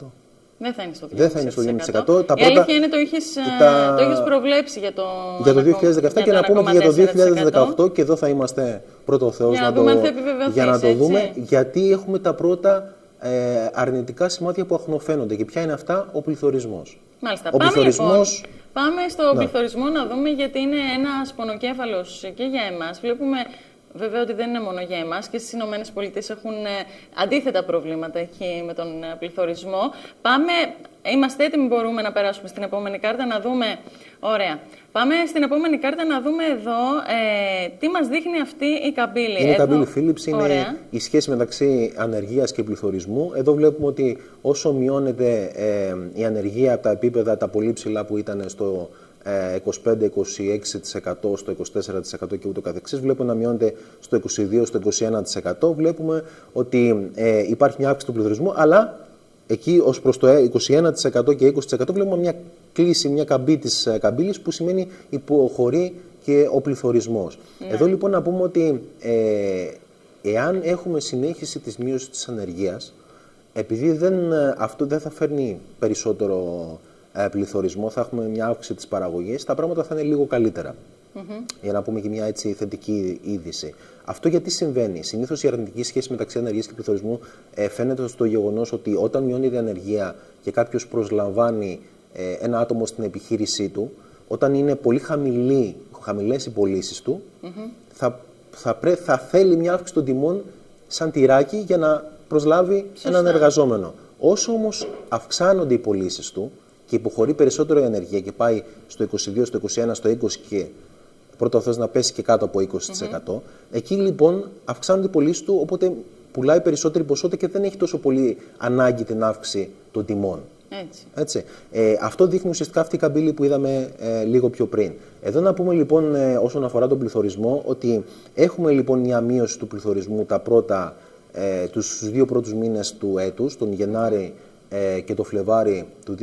Δεν θα είναι στο 2,5%. Δεν θα είναι στο 2,5%. Τα πρώτα, η αλήθεια είναι το είχες, τα... το είχες προβλέψει για το, για το 2017 και να πούμε και για το 2018 και εδώ θα είμαστε πρώτο Θεός για να, το, για να το δούμε γιατί έχουμε τα πρώτα ε, αρνητικά σημάδια που αχνοφαίνονται και ποια είναι αυτά ο πληθωρισμός. Μάλιστα. Ο πάμε, λοιπόν, πάμε στο να. πληθωρισμό να δούμε γιατί είναι ένας πονοκέφαλος και για εμάς. Βλέπουμε Βέβαια ότι δεν είναι μόνο για εμάς και στις Ηνωμένες Πολιτείες έχουν ε, αντίθετα προβλήματα εκεί με τον ε, πληθωρισμό. Πάμε Είμαστε έτοιμοι, μπορούμε να περάσουμε στην επόμενη κάρτα, να δούμε. Ωραία. Πάμε στην επόμενη κάρτα να δούμε εδώ ε, τι μας δείχνει αυτή η καμπύλη. Είναι η καμπύλη Philips, είναι η σχέση μεταξύ ανεργίας και πληθωρισμού. Εδώ βλέπουμε ότι όσο μειώνεται ε, η ανεργία από τα επίπεδα τα πολύ ψηλά που ήταν στο 25-26%, στο 24% και ούτω καθεξής. Βλέπουμε να μειώνεται στο 22% στο 21%. Βλέπουμε ότι ε, υπάρχει μια αύξηση του πληθωρισμού, αλλά εκεί ως προς το 21% και 20% βλέπουμε μια κλίση, μια καμπή της ε, καμπύλης που σημαίνει υποχωρεί και ο πληθωρισμός. Ναι. Εδώ λοιπόν να πούμε ότι ε, εάν έχουμε συνέχιση της μείωσης της ανεργίας, επειδή δεν, ε, αυτό δεν θα φέρνει περισσότερο ε, πληθωρισμό, θα έχουμε μια αύξηση της παραγωγής, τα πράγματα θα είναι λίγο καλύτερα. Για να πούμε και μια έτσι θετική είδηση. Αυτό γιατί συμβαίνει; Συνήθως η αρνητική σχέση μεταξύ ανεργία και πληθωρισμού ε, φαίνεται στο γεγονός ότι όταν μειώνει η ανεργία και κάποιος προσλαμβάνει ε, ένα άτομο στην επιχείρησή του, όταν είναι πολύ χαμηλές οι πωλήσεις του, θα, θα, θα θέλει μια αύξηση των τιμών σαν τυράκι για να προσλάβει έναν εργαζόμενο. Όσο όμως αυξάνονται οι πωλήσεις του, και υποχωρεί περισσότερο η ενέργεια και πάει στο 22, στο 21, στο 20 και πρώτο Θεός να πέσει και κάτω από 20%. Εκεί λοιπόν αυξάνονται οι πωλήσεις του, οπότε πουλάει περισσότερη ποσότητα και δεν έχει τόσο πολύ ανάγκη την αύξηση των τιμών. Έτσι. Έτσι. Ε, αυτό δείχνει ουσιαστικά αυτή η καμπύλη που είδαμε ε, λίγο πιο πριν. Εδώ να πούμε λοιπόν ε, όσον αφορά τον πληθωρισμό ότι έχουμε λοιπόν μια μείωση του πληθωρισμού τα πρώτα, ε, τους δύο πρώτους μήνες του έτους, τον Γενάρη ε, και το Φλεβάρι του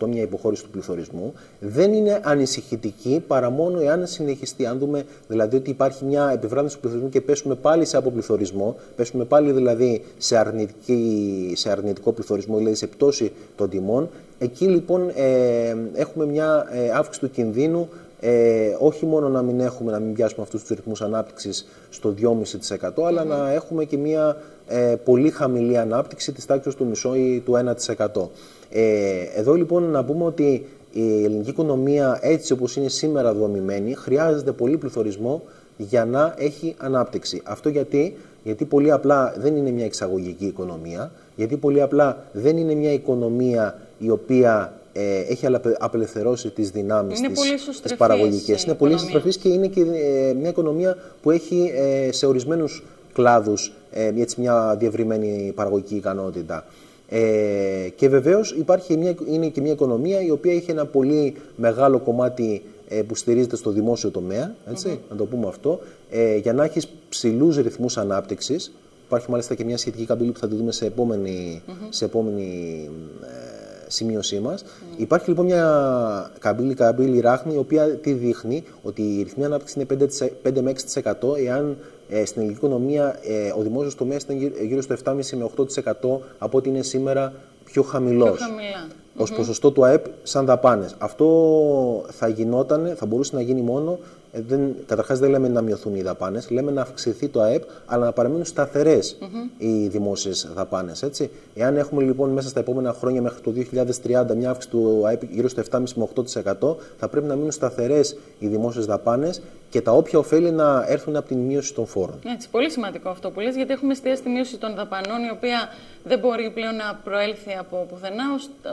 2018, μια υποχώρηση του πληθωρισμού, δεν είναι ανησυχητική παρά μόνο εάν συνεχιστεί. Αν δούμε δηλαδή ότι υπάρχει μια επιβράδυνση του πληθωρισμού και πέσουμε πάλι σε αποπληθωρισμό, πέσουμε πάλι δηλαδή σε, αρνητική, σε αρνητικό πληθωρισμό, δηλαδή σε πτώση των τιμών, εκεί λοιπόν ε, έχουμε μια ε, αύξηση του κινδύνου ε, όχι μόνο να μην έχουμε, να μην πιάσουμε αυτούς τους ρυθμούς ανάπτυξης στο 2,5% αλλά να έχουμε και μια ε, πολύ χαμηλή ανάπτυξη της τάξης του μισό ή του 1%. Ε, εδώ λοιπόν να πούμε ότι η ελληνική οικονομία έτσι όπως είναι σήμερα δομημένη χρειάζεται πολύ πληθωρισμό για να έχει ανάπτυξη. Αυτό γιατί, γιατί πολύ απλά δεν είναι μια εξαγωγική οικονομία, γιατί πολύ απλά δεν είναι μια οικονομία η οποία ε, έχει απελευθερώσει τις δυνάμεις της, της παραγωγικές. Είναι πολύ συστροφής και είναι και ε, μια οικονομία που έχει ε, σε ορισμένους κλάδους ε, έτσι, μια διευρυμένη παραγωγική ικανότητα. Ε, και βεβαίως υπάρχει μια, είναι και μια οικονομία η οποία έχει ένα πολύ μεγάλο κομμάτι ε, που στηρίζεται στο δημόσιο τομέα, έτσι, να το πούμε αυτό, ε, για να έχεις ψηλούς ρυθμούς ανάπτυξης. Υπάρχει μάλιστα και μια σχετική καμπύλη που θα τη δούμε σε επόμενη, σε επόμενη σημείωσή μας. Υπάρχει λοιπόν μια καμπύλη, καμπύλη ράχνη, η οποία τι δείχνει; Ότι η ρυθμή ανάπτυξης είναι 5, με 6% εάν ε, στην ελληνική οικονομία ε, ο δημόσιος τομέας ήταν γύρω στο 7,5 με 8% από ό,τι είναι σήμερα πιο χαμηλός. Πιο χαμηλά. Ω ποσοστό του ΑΕΠ σαν δαπάνες. Αυτό θα γινόταν, θα μπορούσε να γίνει μόνο ε, δεν, καταρχάς δεν λέμε να μειωθούν οι δαπάνες, λέμε να αυξηθεί το ΑΕΠ, αλλά να παραμείνουν σταθερές οι δημόσιες δαπάνες. Έτσι. Εάν έχουμε λοιπόν μέσα στα επόμενα χρόνια μέχρι το 2030 μια αύξηση του ΑΕΠ γύρω στο 7,5 με 8%, θα πρέπει να μείνουν σταθερές οι δημόσιες δαπάνες και τα όποια ωφέλη να έρθουν από την μείωση των φόρων. Έτσι, πολύ σημαντικό αυτό που λες, γιατί έχουμε εστιάσει τη μείωση των δαπανών, η οποία δεν μπορεί πλέον να προέλθει από πουθενά.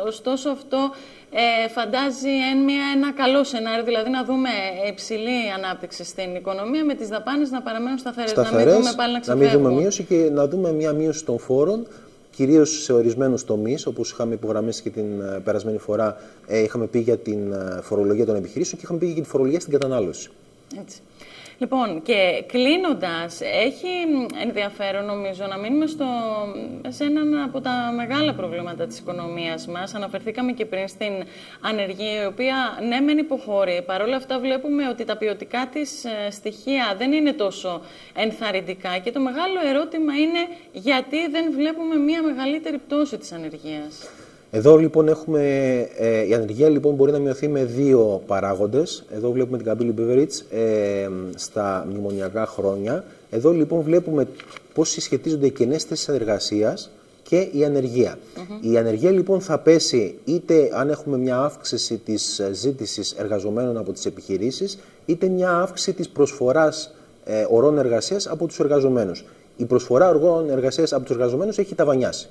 Ωστόσο, αυτό ε, φαντάζει εν μια, ένα καλό σενάριο, δηλαδή να δούμε υψηλή ανάπτυξη στην οικονομία με τις δαπάνες να παραμένουν σταθερές, σταθερές να μην δούμε πάλι να ξεφεύγουν. Να μην δούμε μείωση και να δούμε μια μείωση των φόρων κυρίως σε ορισμένους τομείς, όπως είχαμε υπογραμμίσει και την ε, περασμένη φορά, ε, είχαμε πει για την ε, φορολογία των επιχειρήσεων και είχαμε πει για την φορολογία στην κατανάλωση. Έτσι. Λοιπόν, και κλείνοντας, έχει ενδιαφέρον νομίζω να μείνουμε στο, σε έναν από τα μεγάλα προβλήματα της οικονομίας μας. Αναφερθήκαμε και πριν στην ανεργία, η οποία ναι μεν υποχωρεί. Παρ' όλα αυτά βλέπουμε ότι τα ποιοτικά της ε, στοιχεία δεν είναι τόσο ενθαρρυντικά και το μεγάλο ερώτημα είναι γιατί δεν βλέπουμε μια μεγαλύτερη πτώση της ανεργίας; Εδώ λοιπόν έχουμε, ε, η ανεργία λοιπόν μπορεί να μειωθεί με δύο παράγοντες. Εδώ βλέπουμε την καμπύλη Beveridge ε, στα μνημονιακά χρόνια. Εδώ λοιπόν βλέπουμε πώς συσχετίζονται οι κενές θέσεις εργασίας και η ανεργία. Η ανεργία λοιπόν θα πέσει είτε αν έχουμε μια αύξηση της ζήτησης εργαζομένων από τις επιχειρήσεις, είτε μια αύξηση της προσφοράς ε, ορών εργασίας από τους εργαζομένους. Η προσφορά οργών εργασίας από τους εργαζομένους έχει ταβανιάσει.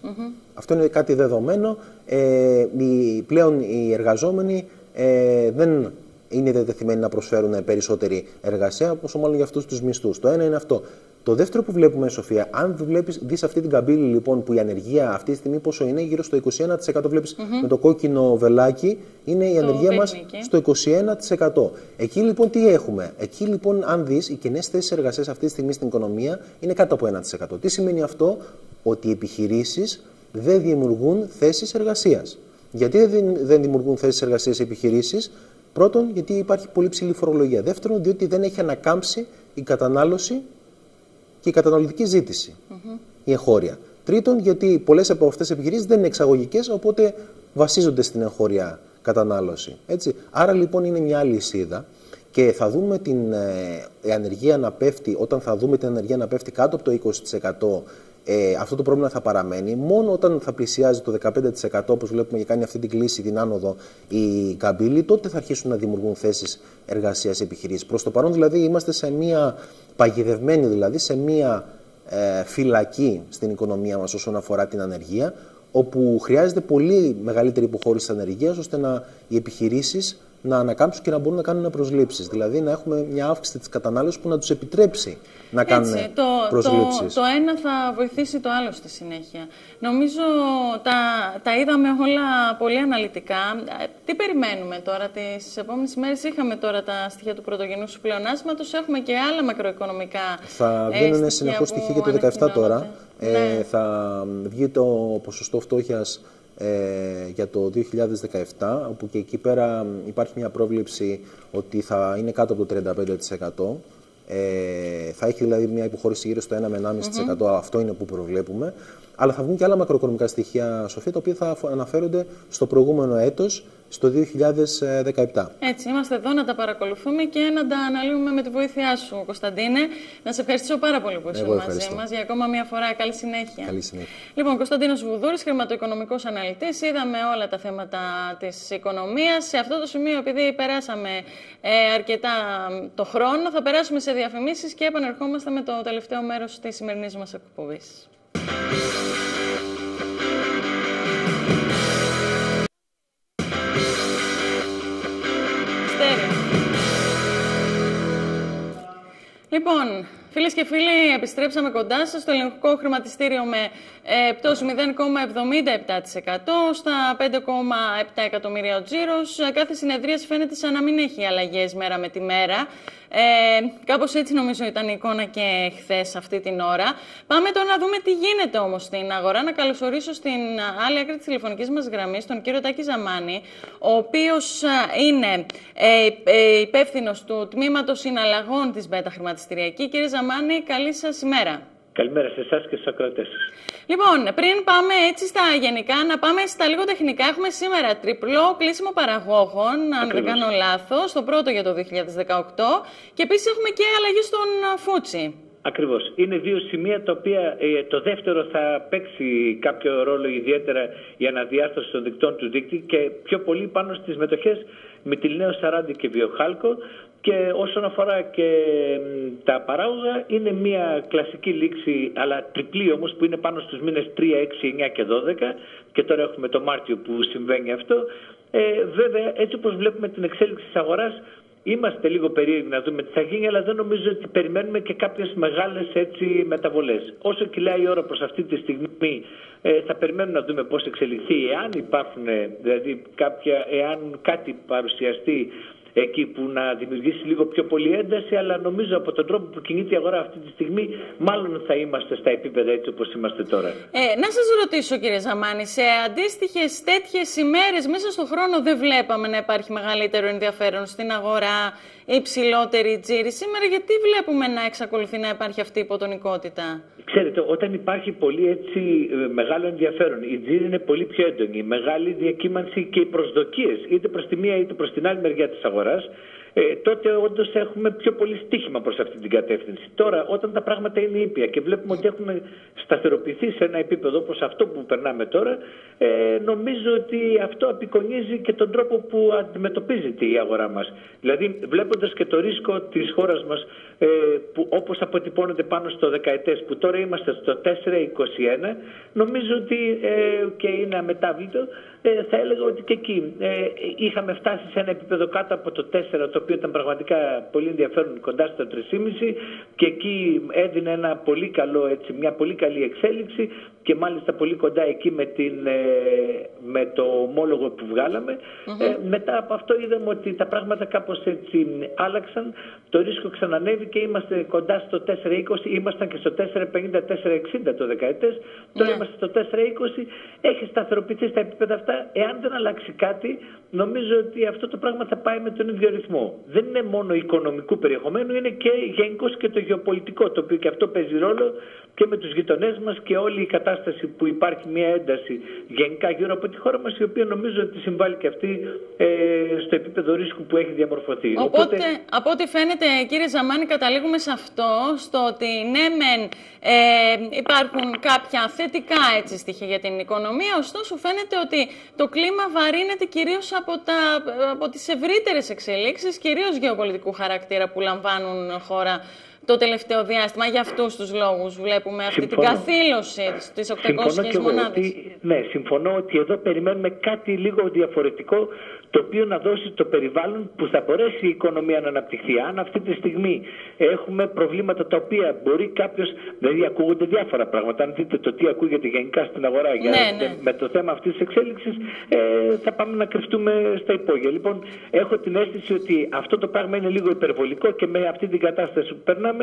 Αυτό είναι κάτι δεδομένο. Ε, οι, πλέον οι εργαζόμενοι ε, δεν είναι διατεθειμένοι να προσφέρουν περισσότερη εργασία, όσο μάλλον για αυτούς τους μισθούς. Το ένα είναι αυτό. Το δεύτερο που βλέπουμε, Σοφία, αν βλέπεις, δεις αυτή την καμπύλη λοιπόν που η ανεργία αυτή τη στιγμή πόσο είναι, γύρω στο 21% βλέπεις με το κόκκινο βελάκι, είναι η ανεργία μας στο 21%. Εκεί λοιπόν τι έχουμε; Εκεί λοιπόν αν δεις, οι κοινέ θέσεις εργασίας αυτή τη στιγμή στην οικονομία είναι κάτω από 1%. Τι σημαίνει αυτό, ότι οι επιχειρήσεις δεν δημιουργούν θέσεις εργασίας. Γιατί δεν δημιουργούν θέσεις εργασίας οι επιχειρήσεις, Πρώτον, γιατί υπάρχει πολύ ψηλή φορολογία. Δεύτερον, διότι δεν έχει ανακάμψει η κατανάλωση και η καταναλωτική ζήτηση, mm-hmm. η εγχώρια. Τρίτον, γιατί πολλές από αυτές τις επιχειρήσεις δεν είναι εξαγωγικές, οπότε βασίζονται στην εγχώρια κατανάλωση. Έτσι. Άρα λοιπόν είναι μια άλλη εισίδα και θα δούμε την ε, ανεργία να πέφτει, όταν θα δούμε την ανεργία να πέφτει κάτω από το 20% ε, αυτό το πρόβλημα θα παραμένει. Μόνο όταν θα πλησιάζει το 15% όπως βλέπουμε και κάνει αυτή την κλίση, την άνοδο η καμπύλη, τότε θα αρχίσουν να δημιουργούν θέσεις εργασίας επιχειρήσεις. Προς το παρόν δηλαδή είμαστε σε μια παγιδευμένη δηλαδή, σε μια ε, φυλακή στην οικονομία μας όσον αφορά την ανεργία, όπου χρειάζεται πολύ μεγαλύτερη υποχώρηση της ανεργίας ώστε να, οι επιχειρήσεις να ανακάμψουν και να μπορούν να κάνουν προσλήψεις. Δηλαδή να έχουμε μια αύξηση της κατανάλωσης που να τους επιτρέψει να κάνουν Έτσι, το, προσλήψεις. Το, το ένα θα βοηθήσει το άλλο στη συνέχεια. Νομίζω τα, τα είδαμε όλα πολύ αναλυτικά. Τι περιμένουμε τώρα τις επόμενες ημέρες; Είχαμε τώρα τα στοιχεία του πρωτογενού σου πλεονάσματος. Έχουμε και άλλα μακροοικονομικά. Θα ε, βγαίνουν συνεχώς στοιχεία για το 2017 τώρα. Ε, ναι. θα βγει το ποσοστό φτώχειας ε, για το 2017, όπου και εκεί πέρα υπάρχει μια πρόβλεψη ότι θα είναι κάτω από το 35%. Ε, θα έχει δηλαδή μια υποχώρηση γύρω στο 1 με 1,5%. Αυτό είναι που προβλέπουμε. Αλλά θα βγουν και άλλα μακροοικονομικά στοιχεία, Σοφία, τα οποία θα αναφέρονται στο προηγούμενο έτος στο 2017. Έτσι, είμαστε εδώ να τα παρακολουθούμε και να τα αναλύουμε με τη βοήθειά σου, Κωνσταντίνε. Να σε ευχαριστήσω πάρα πολύ που ήσουν μαζί μας για ακόμα μια φορά. Καλή συνέχεια. Καλή συνέχεια. Λοιπόν, Κωνσταντίνος Βουδούρης, χρηματοοικονομικός αναλυτής. Είδαμε όλα τα θέματα της οικονομίας. Σε αυτό το σημείο, επειδή περάσαμε ε, αρκετά το χρόνο, θα περάσουμε σε διαφημίσεις και επανερχόμαστε με το τελευταίο μέρος της σημερινής μας εκπομπής. Λοιπόν, φίλες και φίλοι, επιστρέψαμε κοντά σας στο ελληνικό χρηματιστήριο με ε, πτώση 0,77% στα 5,7 εκατομμύρια ο τζίρος. Κάθε συνεδρία φαίνεται σαν να μην έχει αλλαγές μέρα με τη μέρα. Ε, κάπως έτσι νομίζω ήταν η εικόνα και χθες αυτή την ώρα. Πάμε τώρα να δούμε τι γίνεται όμως στην αγορά. Να καλωσορίσω στην άλλη άκρη της τηλεφωνικής μας γραμμής τον κύριο Τάκη Ζαμάνη, ο οποίος είναι ε, ε, υπεύθυνος του Τμήματος Συναλλαγών της Μπέτα Χρηματιστηριακή. Κύριε Ζαμάνη, καλή σας ημέρα. Καλημέρα σε εσάς και στους ακροατές Λοιπόν, πριν πάμε έτσι στα γενικά, να πάμε στα λίγο τεχνικά. Έχουμε σήμερα τριπλό κλείσιμο παραγόγων, αν δεν κάνω λάθος, το πρώτο για το 2018. Και επίσης έχουμε και αλλαγή στον Φούτσι. Ακριβώς. Είναι δύο σημεία τα οποία ε, το δεύτερο θα παίξει κάποιο ρόλο ιδιαίτερα η αναδιάρθρωση των δικτών του δίκτυ και πιο πολύ πάνω στις μετοχές με τη Νέο Σαράντι και Βιοχάλκο και όσον αφορά και τα παράγωγα, είναι μια κλασική λήξη, αλλά τριπλή όμως που είναι πάνω στους μήνες 3, 6, 9 και 12 και τώρα έχουμε το Μάρτιο που συμβαίνει αυτό. Ε, βέβαια, έτσι όπως βλέπουμε την εξέλιξη της αγοράς, Είμαστε λίγο περίεργοι να δούμε τι θα γίνει, αλλά δεν νομίζω ότι περιμένουμε και κάποιες μεγάλες έτσι μεταβολές. Όσο κυλάει η ώρα προς αυτή τη στιγμή, ε, θα περιμένουμε να δούμε πώς εξελιχθεί. Εάν υπάρχουν, δηλαδή κάποια, εάν κάτι παρουσιαστεί εκεί που να δημιουργήσει λίγο πιο πολύ ένταση, αλλά νομίζω από τον τρόπο που κινείται η αγορά αυτή τη στιγμή, μάλλον θα είμαστε στα επίπεδα έτσι όπως είμαστε τώρα. Ε, να σας ρωτήσω, κύριε Ζαμάνη, σε αντίστοιχες τέτοιες ημέρες μέσα στον χρόνο δεν βλέπαμε να υπάρχει μεγαλύτερο ενδιαφέρον στην αγορά, υψηλότερη τζίρη. Σήμερα, γιατί βλέπουμε να εξακολουθεί να υπάρχει αυτή η υποτονικότητα; Ξέρετε, όταν υπάρχει πολύ έτσι ε, μεγάλο ενδιαφέρον, η τζίρη είναι πολύ πιο έντονη, η μεγάλη διακύμανση και οι προσδοκίες είτε προς τη μία είτε προς την άλλη μεριά της αγοράς ε, τότε όντως έχουμε πιο πολύ στίχημα προς αυτή την κατεύθυνση. Τώρα, όταν τα πράγματα είναι ήπια και βλέπουμε ότι έχουν σταθεροποιηθεί σε ένα επίπεδο όπως αυτό που περνάμε τώρα, ε, νομίζω ότι αυτό απεικονίζει και τον τρόπο που αντιμετωπίζεται η αγορά μας. Δηλαδή, βλέποντας και το ρίσκο της χώρας μας, ε, που όπως αποτυπώνεται πάνω στο δεκαετές, που τώρα είμαστε στο 4,21, νομίζω ότι ε, και είναι αμετάβλητο, ε, θα έλεγα ότι και εκεί ε, είχαμε φτάσει σε ένα επίπεδο κάτω από το 4, το οποίο ήταν πραγματικά πολύ ενδιαφέρον κοντά στο 3,5 και εκεί έδινε ένα πολύ καλό, έτσι, μια πολύ καλή εξέλιξη και μάλιστα πολύ κοντά εκεί με, την, ε, με το ομόλογο που βγαλαμε μετά από αυτό είδαμε ότι τα πράγματα κάπως έτσι άλλαξαν, το ρίσκο ξανανέβη και είμαστε κοντά στο 4,20, ήμασταν και στο 4,50-4,60 το δεκαετές, τώρα ναι. είμαστε στο 4,20, έχει σταθεροποιηθεί στα επίπεδα αυτά εάν δεν αλλάξει κάτι, νομίζω ότι αυτό το πράγμα θα πάει με τον ίδιο ρυθμό. Δεν είναι μόνο οικονομικού περιεχομένου, είναι και γενικώς και το γεωπολιτικό, το οποίο και αυτό παίζει ρόλο και με τους γειτονές μας και όλη η κατάσταση που υπάρχει μια ένταση γενικά γύρω από τη χώρα μας, η οποία νομίζω ότι συμβάλλει και αυτή ε, στο επίπεδο ρίσκου που έχει διαμορφωθεί. Οπότε, από ό,τι φαίνεται, κύριε Ζαμάνη, καταλήγουμε σε αυτό, στο ότι ναι, μεν ε, υπάρχουν κάποια θετικά έτσι, στοιχεία για την οικονομία, ωστόσο φαίνεται ότι το κλίμα βαρύνεται κυρίως από, τα, από τις ευρύτερες εξελίξεις, κυρίως γεωπολιτικού χαρακτήρα που λαμβάνουν χώρα το τελευταίο διάστημα. Για αυτούς τους λόγους βλέπουμε αυτή την καθήλωση της 800 μονάδες. ναι, συμφωνώ ότι εδώ περιμένουμε κάτι λίγο διαφορετικό το οποίο να δώσει το περιβάλλον που θα μπορέσει η οικονομία να αναπτυχθεί. Αν αυτή τη στιγμή έχουμε προβλήματα τα οποία μπορεί κάποιος. Δηλαδή, ακούγονται διάφορα πράγματα. Αν δείτε το τι ακούγεται γενικά στην αγορά για, ναι, ναι. με το θέμα αυτής της εξέλιξης, ε, θα πάμε να κρυφτούμε στα υπόγεια. Λοιπόν, έχω την αίσθηση ότι αυτό το πράγμα είναι λίγο υπερβολικό και με αυτή την κατάσταση που περνάμε,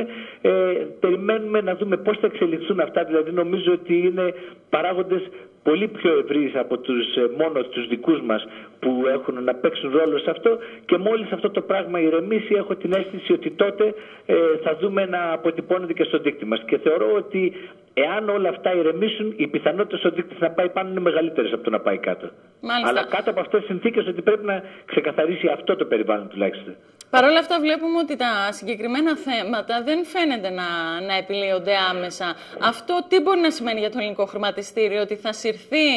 ε, περιμένουμε να δούμε πώς θα εξελιχθούν αυτά. Δηλαδή, νομίζω ότι είναι παράγοντες πολύ πιο ευρύς από τους, ε, μόνος τους δικούς μας που έχουν να παίξουν ρόλο σε αυτό και μόλις αυτό το πράγμα ηρεμήσει έχω την αίσθηση ότι τότε ε, θα δούμε να αποτυπώνεται και στο δίκτυο μας και θεωρώ ότι εάν όλα αυτά ηρεμήσουν οι πιθανότητες στο δίκτυο να πάει πάνω είναι μεγαλύτερες από το να πάει κάτω. Μάλιστα. Αλλά κάτω από αυτές τις συνθήκες ότι πρέπει να ξεκαθαρίσει αυτό το περιβάλλον τουλάχιστον. Παρ' όλα αυτά βλέπουμε ότι τα συγκεκριμένα θέματα δεν φαίνεται να, να επιλύονται άμεσα. Αυτό τι μπορεί να σημαίνει για το ελληνικό χρηματιστήριο, ότι θα συρθεί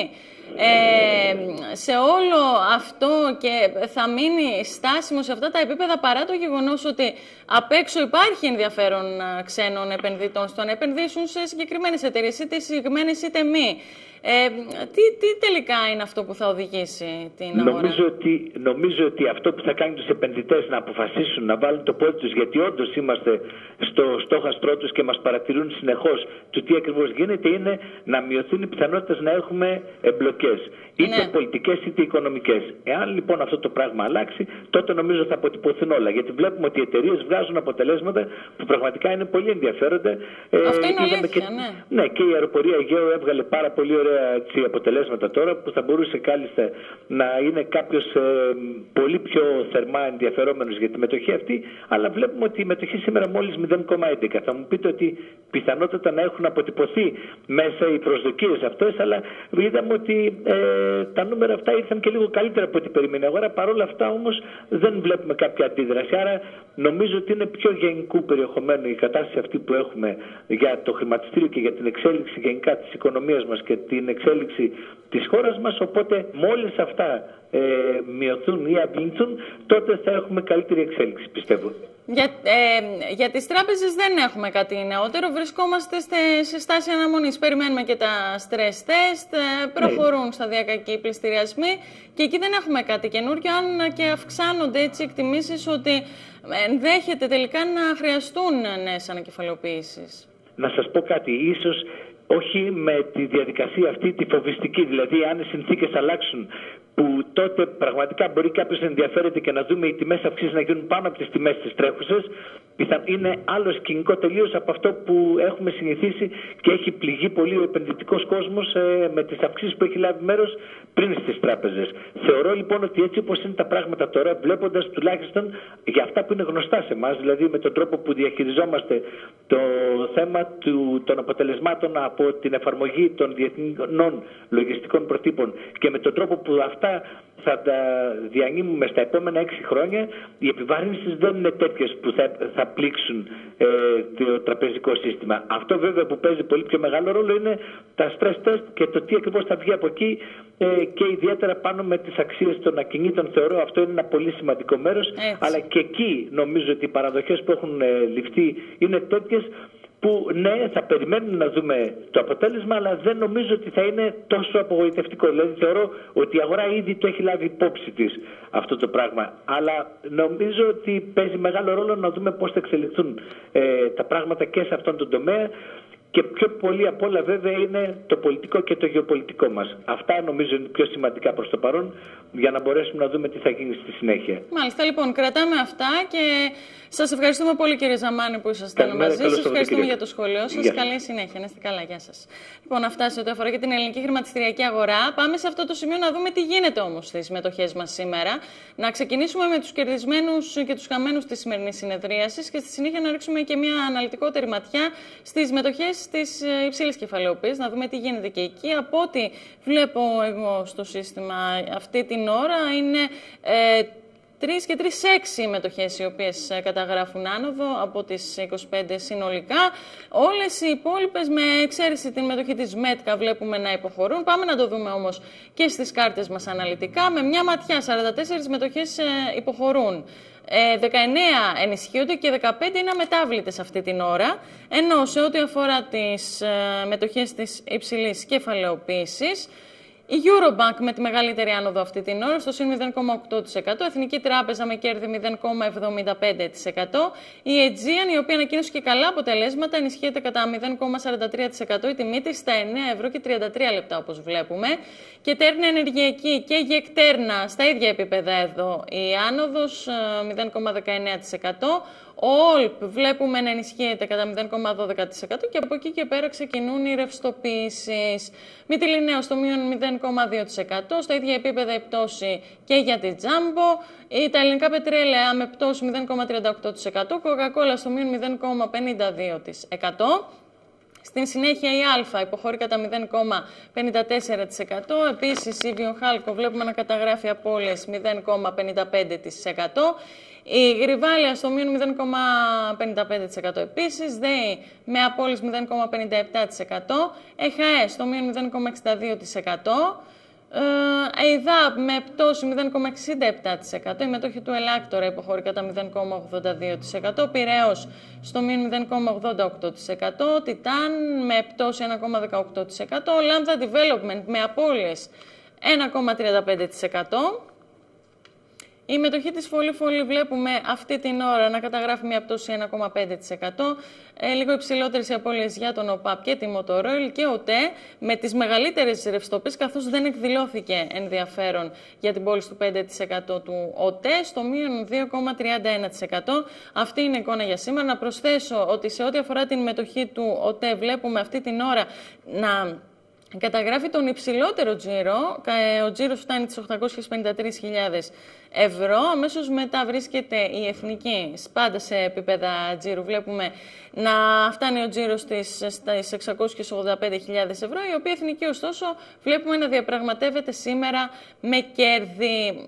ε, σε όλο αυτό και θα μείνει στάσιμο σε αυτά τα επίπεδα παρά το γεγονός ότι απ' έξω υπάρχει ενδιαφέρον ξένων επενδυτών στο να επενδύσουν σε συγκεκριμένες εταιρείες, είτε συγκεκριμένες είτε μη. Ε, τι, τι τελικά είναι αυτό που θα οδηγήσει την αγορά. Νομίζω ότι, νομίζω ότι αυτό που θα κάνει τους επενδυτές να αποφασίσουν να βάλουν το πόδι τους γιατί όντως είμαστε στο στόχαστρό τους και μας παρατηρούν συνεχώς του τι ακριβώς γίνεται είναι να μειωθούν οι πιθανότητες να έχουμε εμπλοκές είτε ναι. πολιτικές είτε οικονομικές. Εάν λοιπόν αυτό το πράγμα αλλάξει τότε νομίζω θα αποτυπωθούν όλα γιατί βλέπουμε ότι οι εταιρείες βγάζουν αποτελέσματα που πραγματικά είναι πολύ ενδιαφέροντα. Ε, αυτό είναι αλήθεια, και, ναι. ναι. και η αεροπορία Αιγαίου έβγαλε πάρα πολύ ωραία έτσι, αποτελέσματα τώρα που θα μπορούσε κάλλιστα να είναι κάποιος ε, πολύ πιο θερμά ενδιαφερόμενος για τη μετοχή αυτή, αλλά βλέπουμε ότι η μετοχή σήμερα μόλις 0,11. Θα μου πείτε ότι πιθανότατα να έχουν αποτυπωθεί μέσα οι προσδοκίες αυτές, αλλά είδαμε ότι ε, τα νούμερα αυτά ήρθαν και λίγο καλύτερα από ό,τι περίμενε η αγορά. Παρ' όλα αυτά όμως δεν βλέπουμε κάποια αντίδραση. Άρα νομίζω ότι είναι πιο γενικού περιεχομένου η κατάσταση αυτή που έχουμε για το χρηματιστήριο και για την εξέλιξη γενικά της οικονομίας μας και την εξέλιξη της χώρας μας, οπότε μόλις αυτά ε, μειωθούν ή αμπλυνθούν, τότε θα έχουμε καλύτερη εξέλιξη, πιστεύω. Για, ε, για τις τράπεζες δεν έχουμε κάτι νεότερο. Βρισκόμαστε σε στάση αναμονής. Περιμένουμε και τα stress test. Ε, προχωρούν ναι. σταδιακά και οι πληστηριασμοί. Και εκεί δεν έχουμε κάτι καινούριο. Αν και αυξάνονται έτσι εκτιμήσεις ότι ενδέχεται τελικά να χρειαστούν νέες ανακεφαλαιοποίησεις. Να σας πω κάτι. Ίσως όχι με τη διαδικασία αυτή τη φοβιστική, δηλαδή αν οι συνθήκες αλλάξουν που τότε πραγματικά μπορεί κάποιος να ενδιαφέρεται και να δούμε οι τιμές αυξήσεις να γίνουν πάνω από τις τιμές της τρέχουσε, είναι άλλο σκηνικό τελείως από αυτό που έχουμε συνηθίσει και έχει πληγεί πολύ ο επενδυτικός κόσμος ε, με τις αυξήσεις που έχει λάβει μέρος πριν στις τράπεζες. Θεωρώ λοιπόν ότι έτσι όπως είναι τα πράγματα τώρα, βλέποντας τουλάχιστον για αυτά που είναι γνωστά σε εμάς, δηλαδή με τον τρόπο που διαχειριζόμαστε το θέμα του, των αποτελεσμάτων από την εφαρμογή των διεθνών λογιστικών προτύπων και με τον τρόπο που αυτά θα τα διανύμουμε στα επόμενα έξι χρόνια, οι επιβαρύνσεις δεν είναι τέτοιες που θα, θα πλήξουν ε, το τραπεζικό σύστημα. Αυτό βέβαια που παίζει πολύ πιο μεγάλο ρόλο είναι τα stress test και το τι ακριβώς θα βγει από εκεί ε, και ιδιαίτερα πάνω με τις αξίες των ακινήτων. Θεωρώ αυτό είναι ένα πολύ σημαντικό μέρος. Αλλά και εκεί νομίζω ότι οι παραδοχές που έχουν ε, ληφθεί είναι τέτοιες που ναι, θα περιμένουμε να δούμε το αποτέλεσμα, αλλά δεν νομίζω ότι θα είναι τόσο απογοητευτικό. Δηλαδή θεωρώ ότι η αγορά ήδη το έχει λάβει υπόψη της αυτό το πράγμα. Αλλά νομίζω ότι παίζει μεγάλο ρόλο να δούμε πώς θα εξελιχθούν ε, τα πράγματα και σε αυτόν τον τομέα. Και πιο πολύ απ' όλα βέβαια είναι το πολιτικό και το γεωπολιτικό μας. Αυτά νομίζω είναι πιο σημαντικά προς το παρόν για να μπορέσουμε να δούμε τι θα γίνει στη συνέχεια. Μάλιστα λοιπόν κρατάμε αυτά και σας ευχαριστούμε πολύ κύριε Ζαμάνη που ήσασταν μαζί. Σας ευχαριστούμε κύριε. για το σχόλιο σας. Καλή συνέχεια. Να είστε καλά. Γεια σας. Λοιπόν αυτά σε ό,τι αφορά και την ελληνική χρηματιστηριακή αγορά. Πάμε σε αυτό το σημείο να δούμε τι γίνεται όμως στις μετοχές μας σήμερα. Να ξεκινήσουμε με τους κερδισμένους και τους χαμένους της σημερινής συνεδρίασης και στη συνέχεια να ρίξουμε και μια αναλυτικότερη ματιά στις μετοχές της υψηλής κεφαλαιοποίησης, να δούμε τι γίνεται και εκεί. Από ό,τι βλέπω εγώ στο σύστημα αυτή την ώρα είναι ε, 3 και 3 6 μετοχέ οι οποίες ε, καταγράφουν άνοδο από τις 25 συνολικά. Όλες οι υπόλοιπες, με εξαίρεση την μετοχή της ΜΕΤΚΑ, βλέπουμε να υποχωρούν. Πάμε να το δούμε όμως και στις κάρτες μας αναλυτικά. Με μια ματιά, 44 μετοχές ε, υποχωρούν. 19 ε, ενισχύονται και 15 είναι αμετάβλητες αυτή την ώρα, ενώ σε ό,τι αφορά τις ε, μετοχές της υψηλής κεφαλαιοποίησης, η Eurobank με τη μεγαλύτερη άνοδο αυτή την ώρα στο συν 0,8%. Εθνική Τράπεζα με κέρδη 0,75%. Η Aegean, η οποία ανακοίνωσε και καλά αποτελέσματα, ενισχύεται κατά 0,43% η τιμή της στα 9 ευρώ και 33 λεπτά όπως βλέπουμε. Και Τέρνα Ενεργειακή και Γεκτέρνα στα ίδια επίπεδα εδώ. Η άνοδος 0,19%. Ο ΟΛΠ βλέπουμε να ενισχύεται κατά 0,12% και από εκεί και πέρα ξεκινούν οι ρευστοποιήσει. Μητυλινέο στο μείον 0,2%. Στα ίδια επίπεδα η πτώση και για τη Τζάμπο. Τα ελληνικά πετρέλαια με πτώση 0,38%. Coca-Cola στο μείον 0,52%. Στην συνέχεια η Α υποχωρεί κατά 0,54%. Επίσης η Βιοχάλκο βλέπουμε να καταγράφει απώλειες 0,55%. Η Γρυβάλια στο μείον 0,55% επίσης, ΔΕΗ με απόλυση 0,57%, ΕΧΑΕ στο μείον 0,62%, ε, ΕΙΔΑΠ με πτώση 0,67%, η μετόχη του Ελάκτορα υποχωρεί κατά 0,82%, Πειραιός στο μείον 0,88%, Τιτάν με πτώση 1,18%, Λάμδα Development με απώλειες 1,35%, η μετοχή της Φολή Φολή βλέπουμε αυτή την ώρα να καταγράφει μια πτώση 1,5%. Ε, λίγο υψηλότερες οι απώλειες για τον ΟΠΑΠ και τη Motorola και ο ΤΕ με τις μεγαλύτερες ρευστοπές καθώς δεν εκδηλώθηκε ενδιαφέρον για την πώληση του 5% του ΟΤΕ στο μείον 2,31%. Αυτή είναι η εικόνα για σήμερα. Να προσθέσω ότι σε ό,τι αφορά την μετοχή του ΟΤΕ βλέπουμε αυτή την ώρα να καταγράφει τον υψηλότερο τζίρο. Ε, ο τζίρος φτάνει τις 853.000 ευρώ. Αμέσως μετά βρίσκεται η εθνική σπάντα σε επίπεδα τζίρου. Βλέπουμε να φτάνει ο τζίρος στις 685.000 ευρώ, η οποία εθνική ωστόσο βλέπουμε να διαπραγματεύεται σήμερα με κέρδη.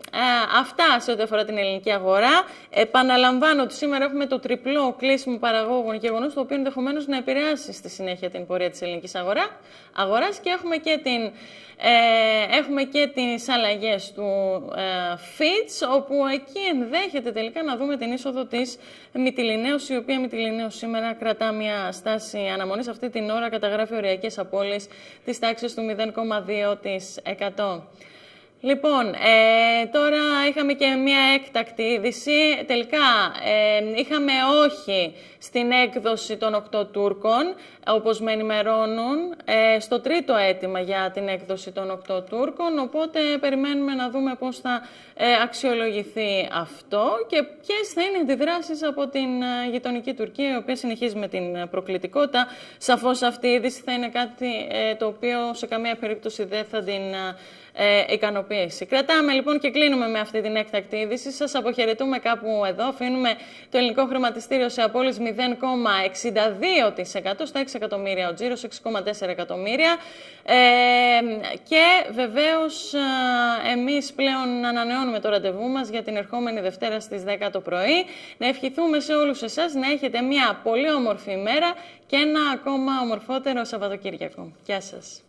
αυτά σε ό,τι αφορά την ελληνική αγορά. Επαναλαμβάνω ότι σήμερα έχουμε το τριπλό κλείσιμο παραγόγων, γεγονός το οποίο ενδεχομένως να επηρεάσει στη συνέχεια την πορεία της ελληνικής αγορά, αγοράς και έχουμε και την ε, έχουμε και τις αλλαγές του ε, Fitch, όπου εκεί ενδέχεται τελικά να δούμε την είσοδο της Μητυλινέως, η οποία Μητυλινέως σήμερα κρατά μια στάση αναμονής. Αυτή την ώρα καταγράφει οριακές απώλειες της τάξης του 0,2%. Λοιπόν, ε, τώρα είχαμε και μια έκτακτη είδηση. Τελικά ε, είχαμε όχι στην έκδοση των οκτώ Τούρκων, όπως με ενημερώνουν, ε, στο τρίτο αίτημα για την έκδοση των οκτώ Τούρκων, οπότε περιμένουμε να δούμε πώς θα ε, αξιολογηθεί αυτό και ποιες θα είναι οι αντιδράσεις από την ε, γειτονική Τουρκία, η οποία συνεχίζει με την προκλητικότητα. Σαφώς αυτή η είδηση θα είναι κάτι το οποίο σε καμία περίπτωση δεν θα την ικανοποιήσει πίεση. Κρατάμε λοιπόν και κλείνουμε με αυτή την έκτακτη είδηση. Σας αποχαιρετούμε κάπου εδώ. Αφήνουμε το ελληνικό χρηματιστήριο σε απόλυση 0,62% στα 6 εκατομμύρια. Ο τζίρος 6,4 εκατομμύρια. Ε, και βεβαίως ε, εμείς πλέον ανανεώνουμε το ραντεβού μας για την ερχόμενη Δευτέρα στις 10 το πρωί. Να ευχηθούμε σε όλους εσάς να έχετε μια πολύ όμορφη ημέρα και ένα ακόμα ομορφότερο Σαββατοκύριακο. Γεια σας.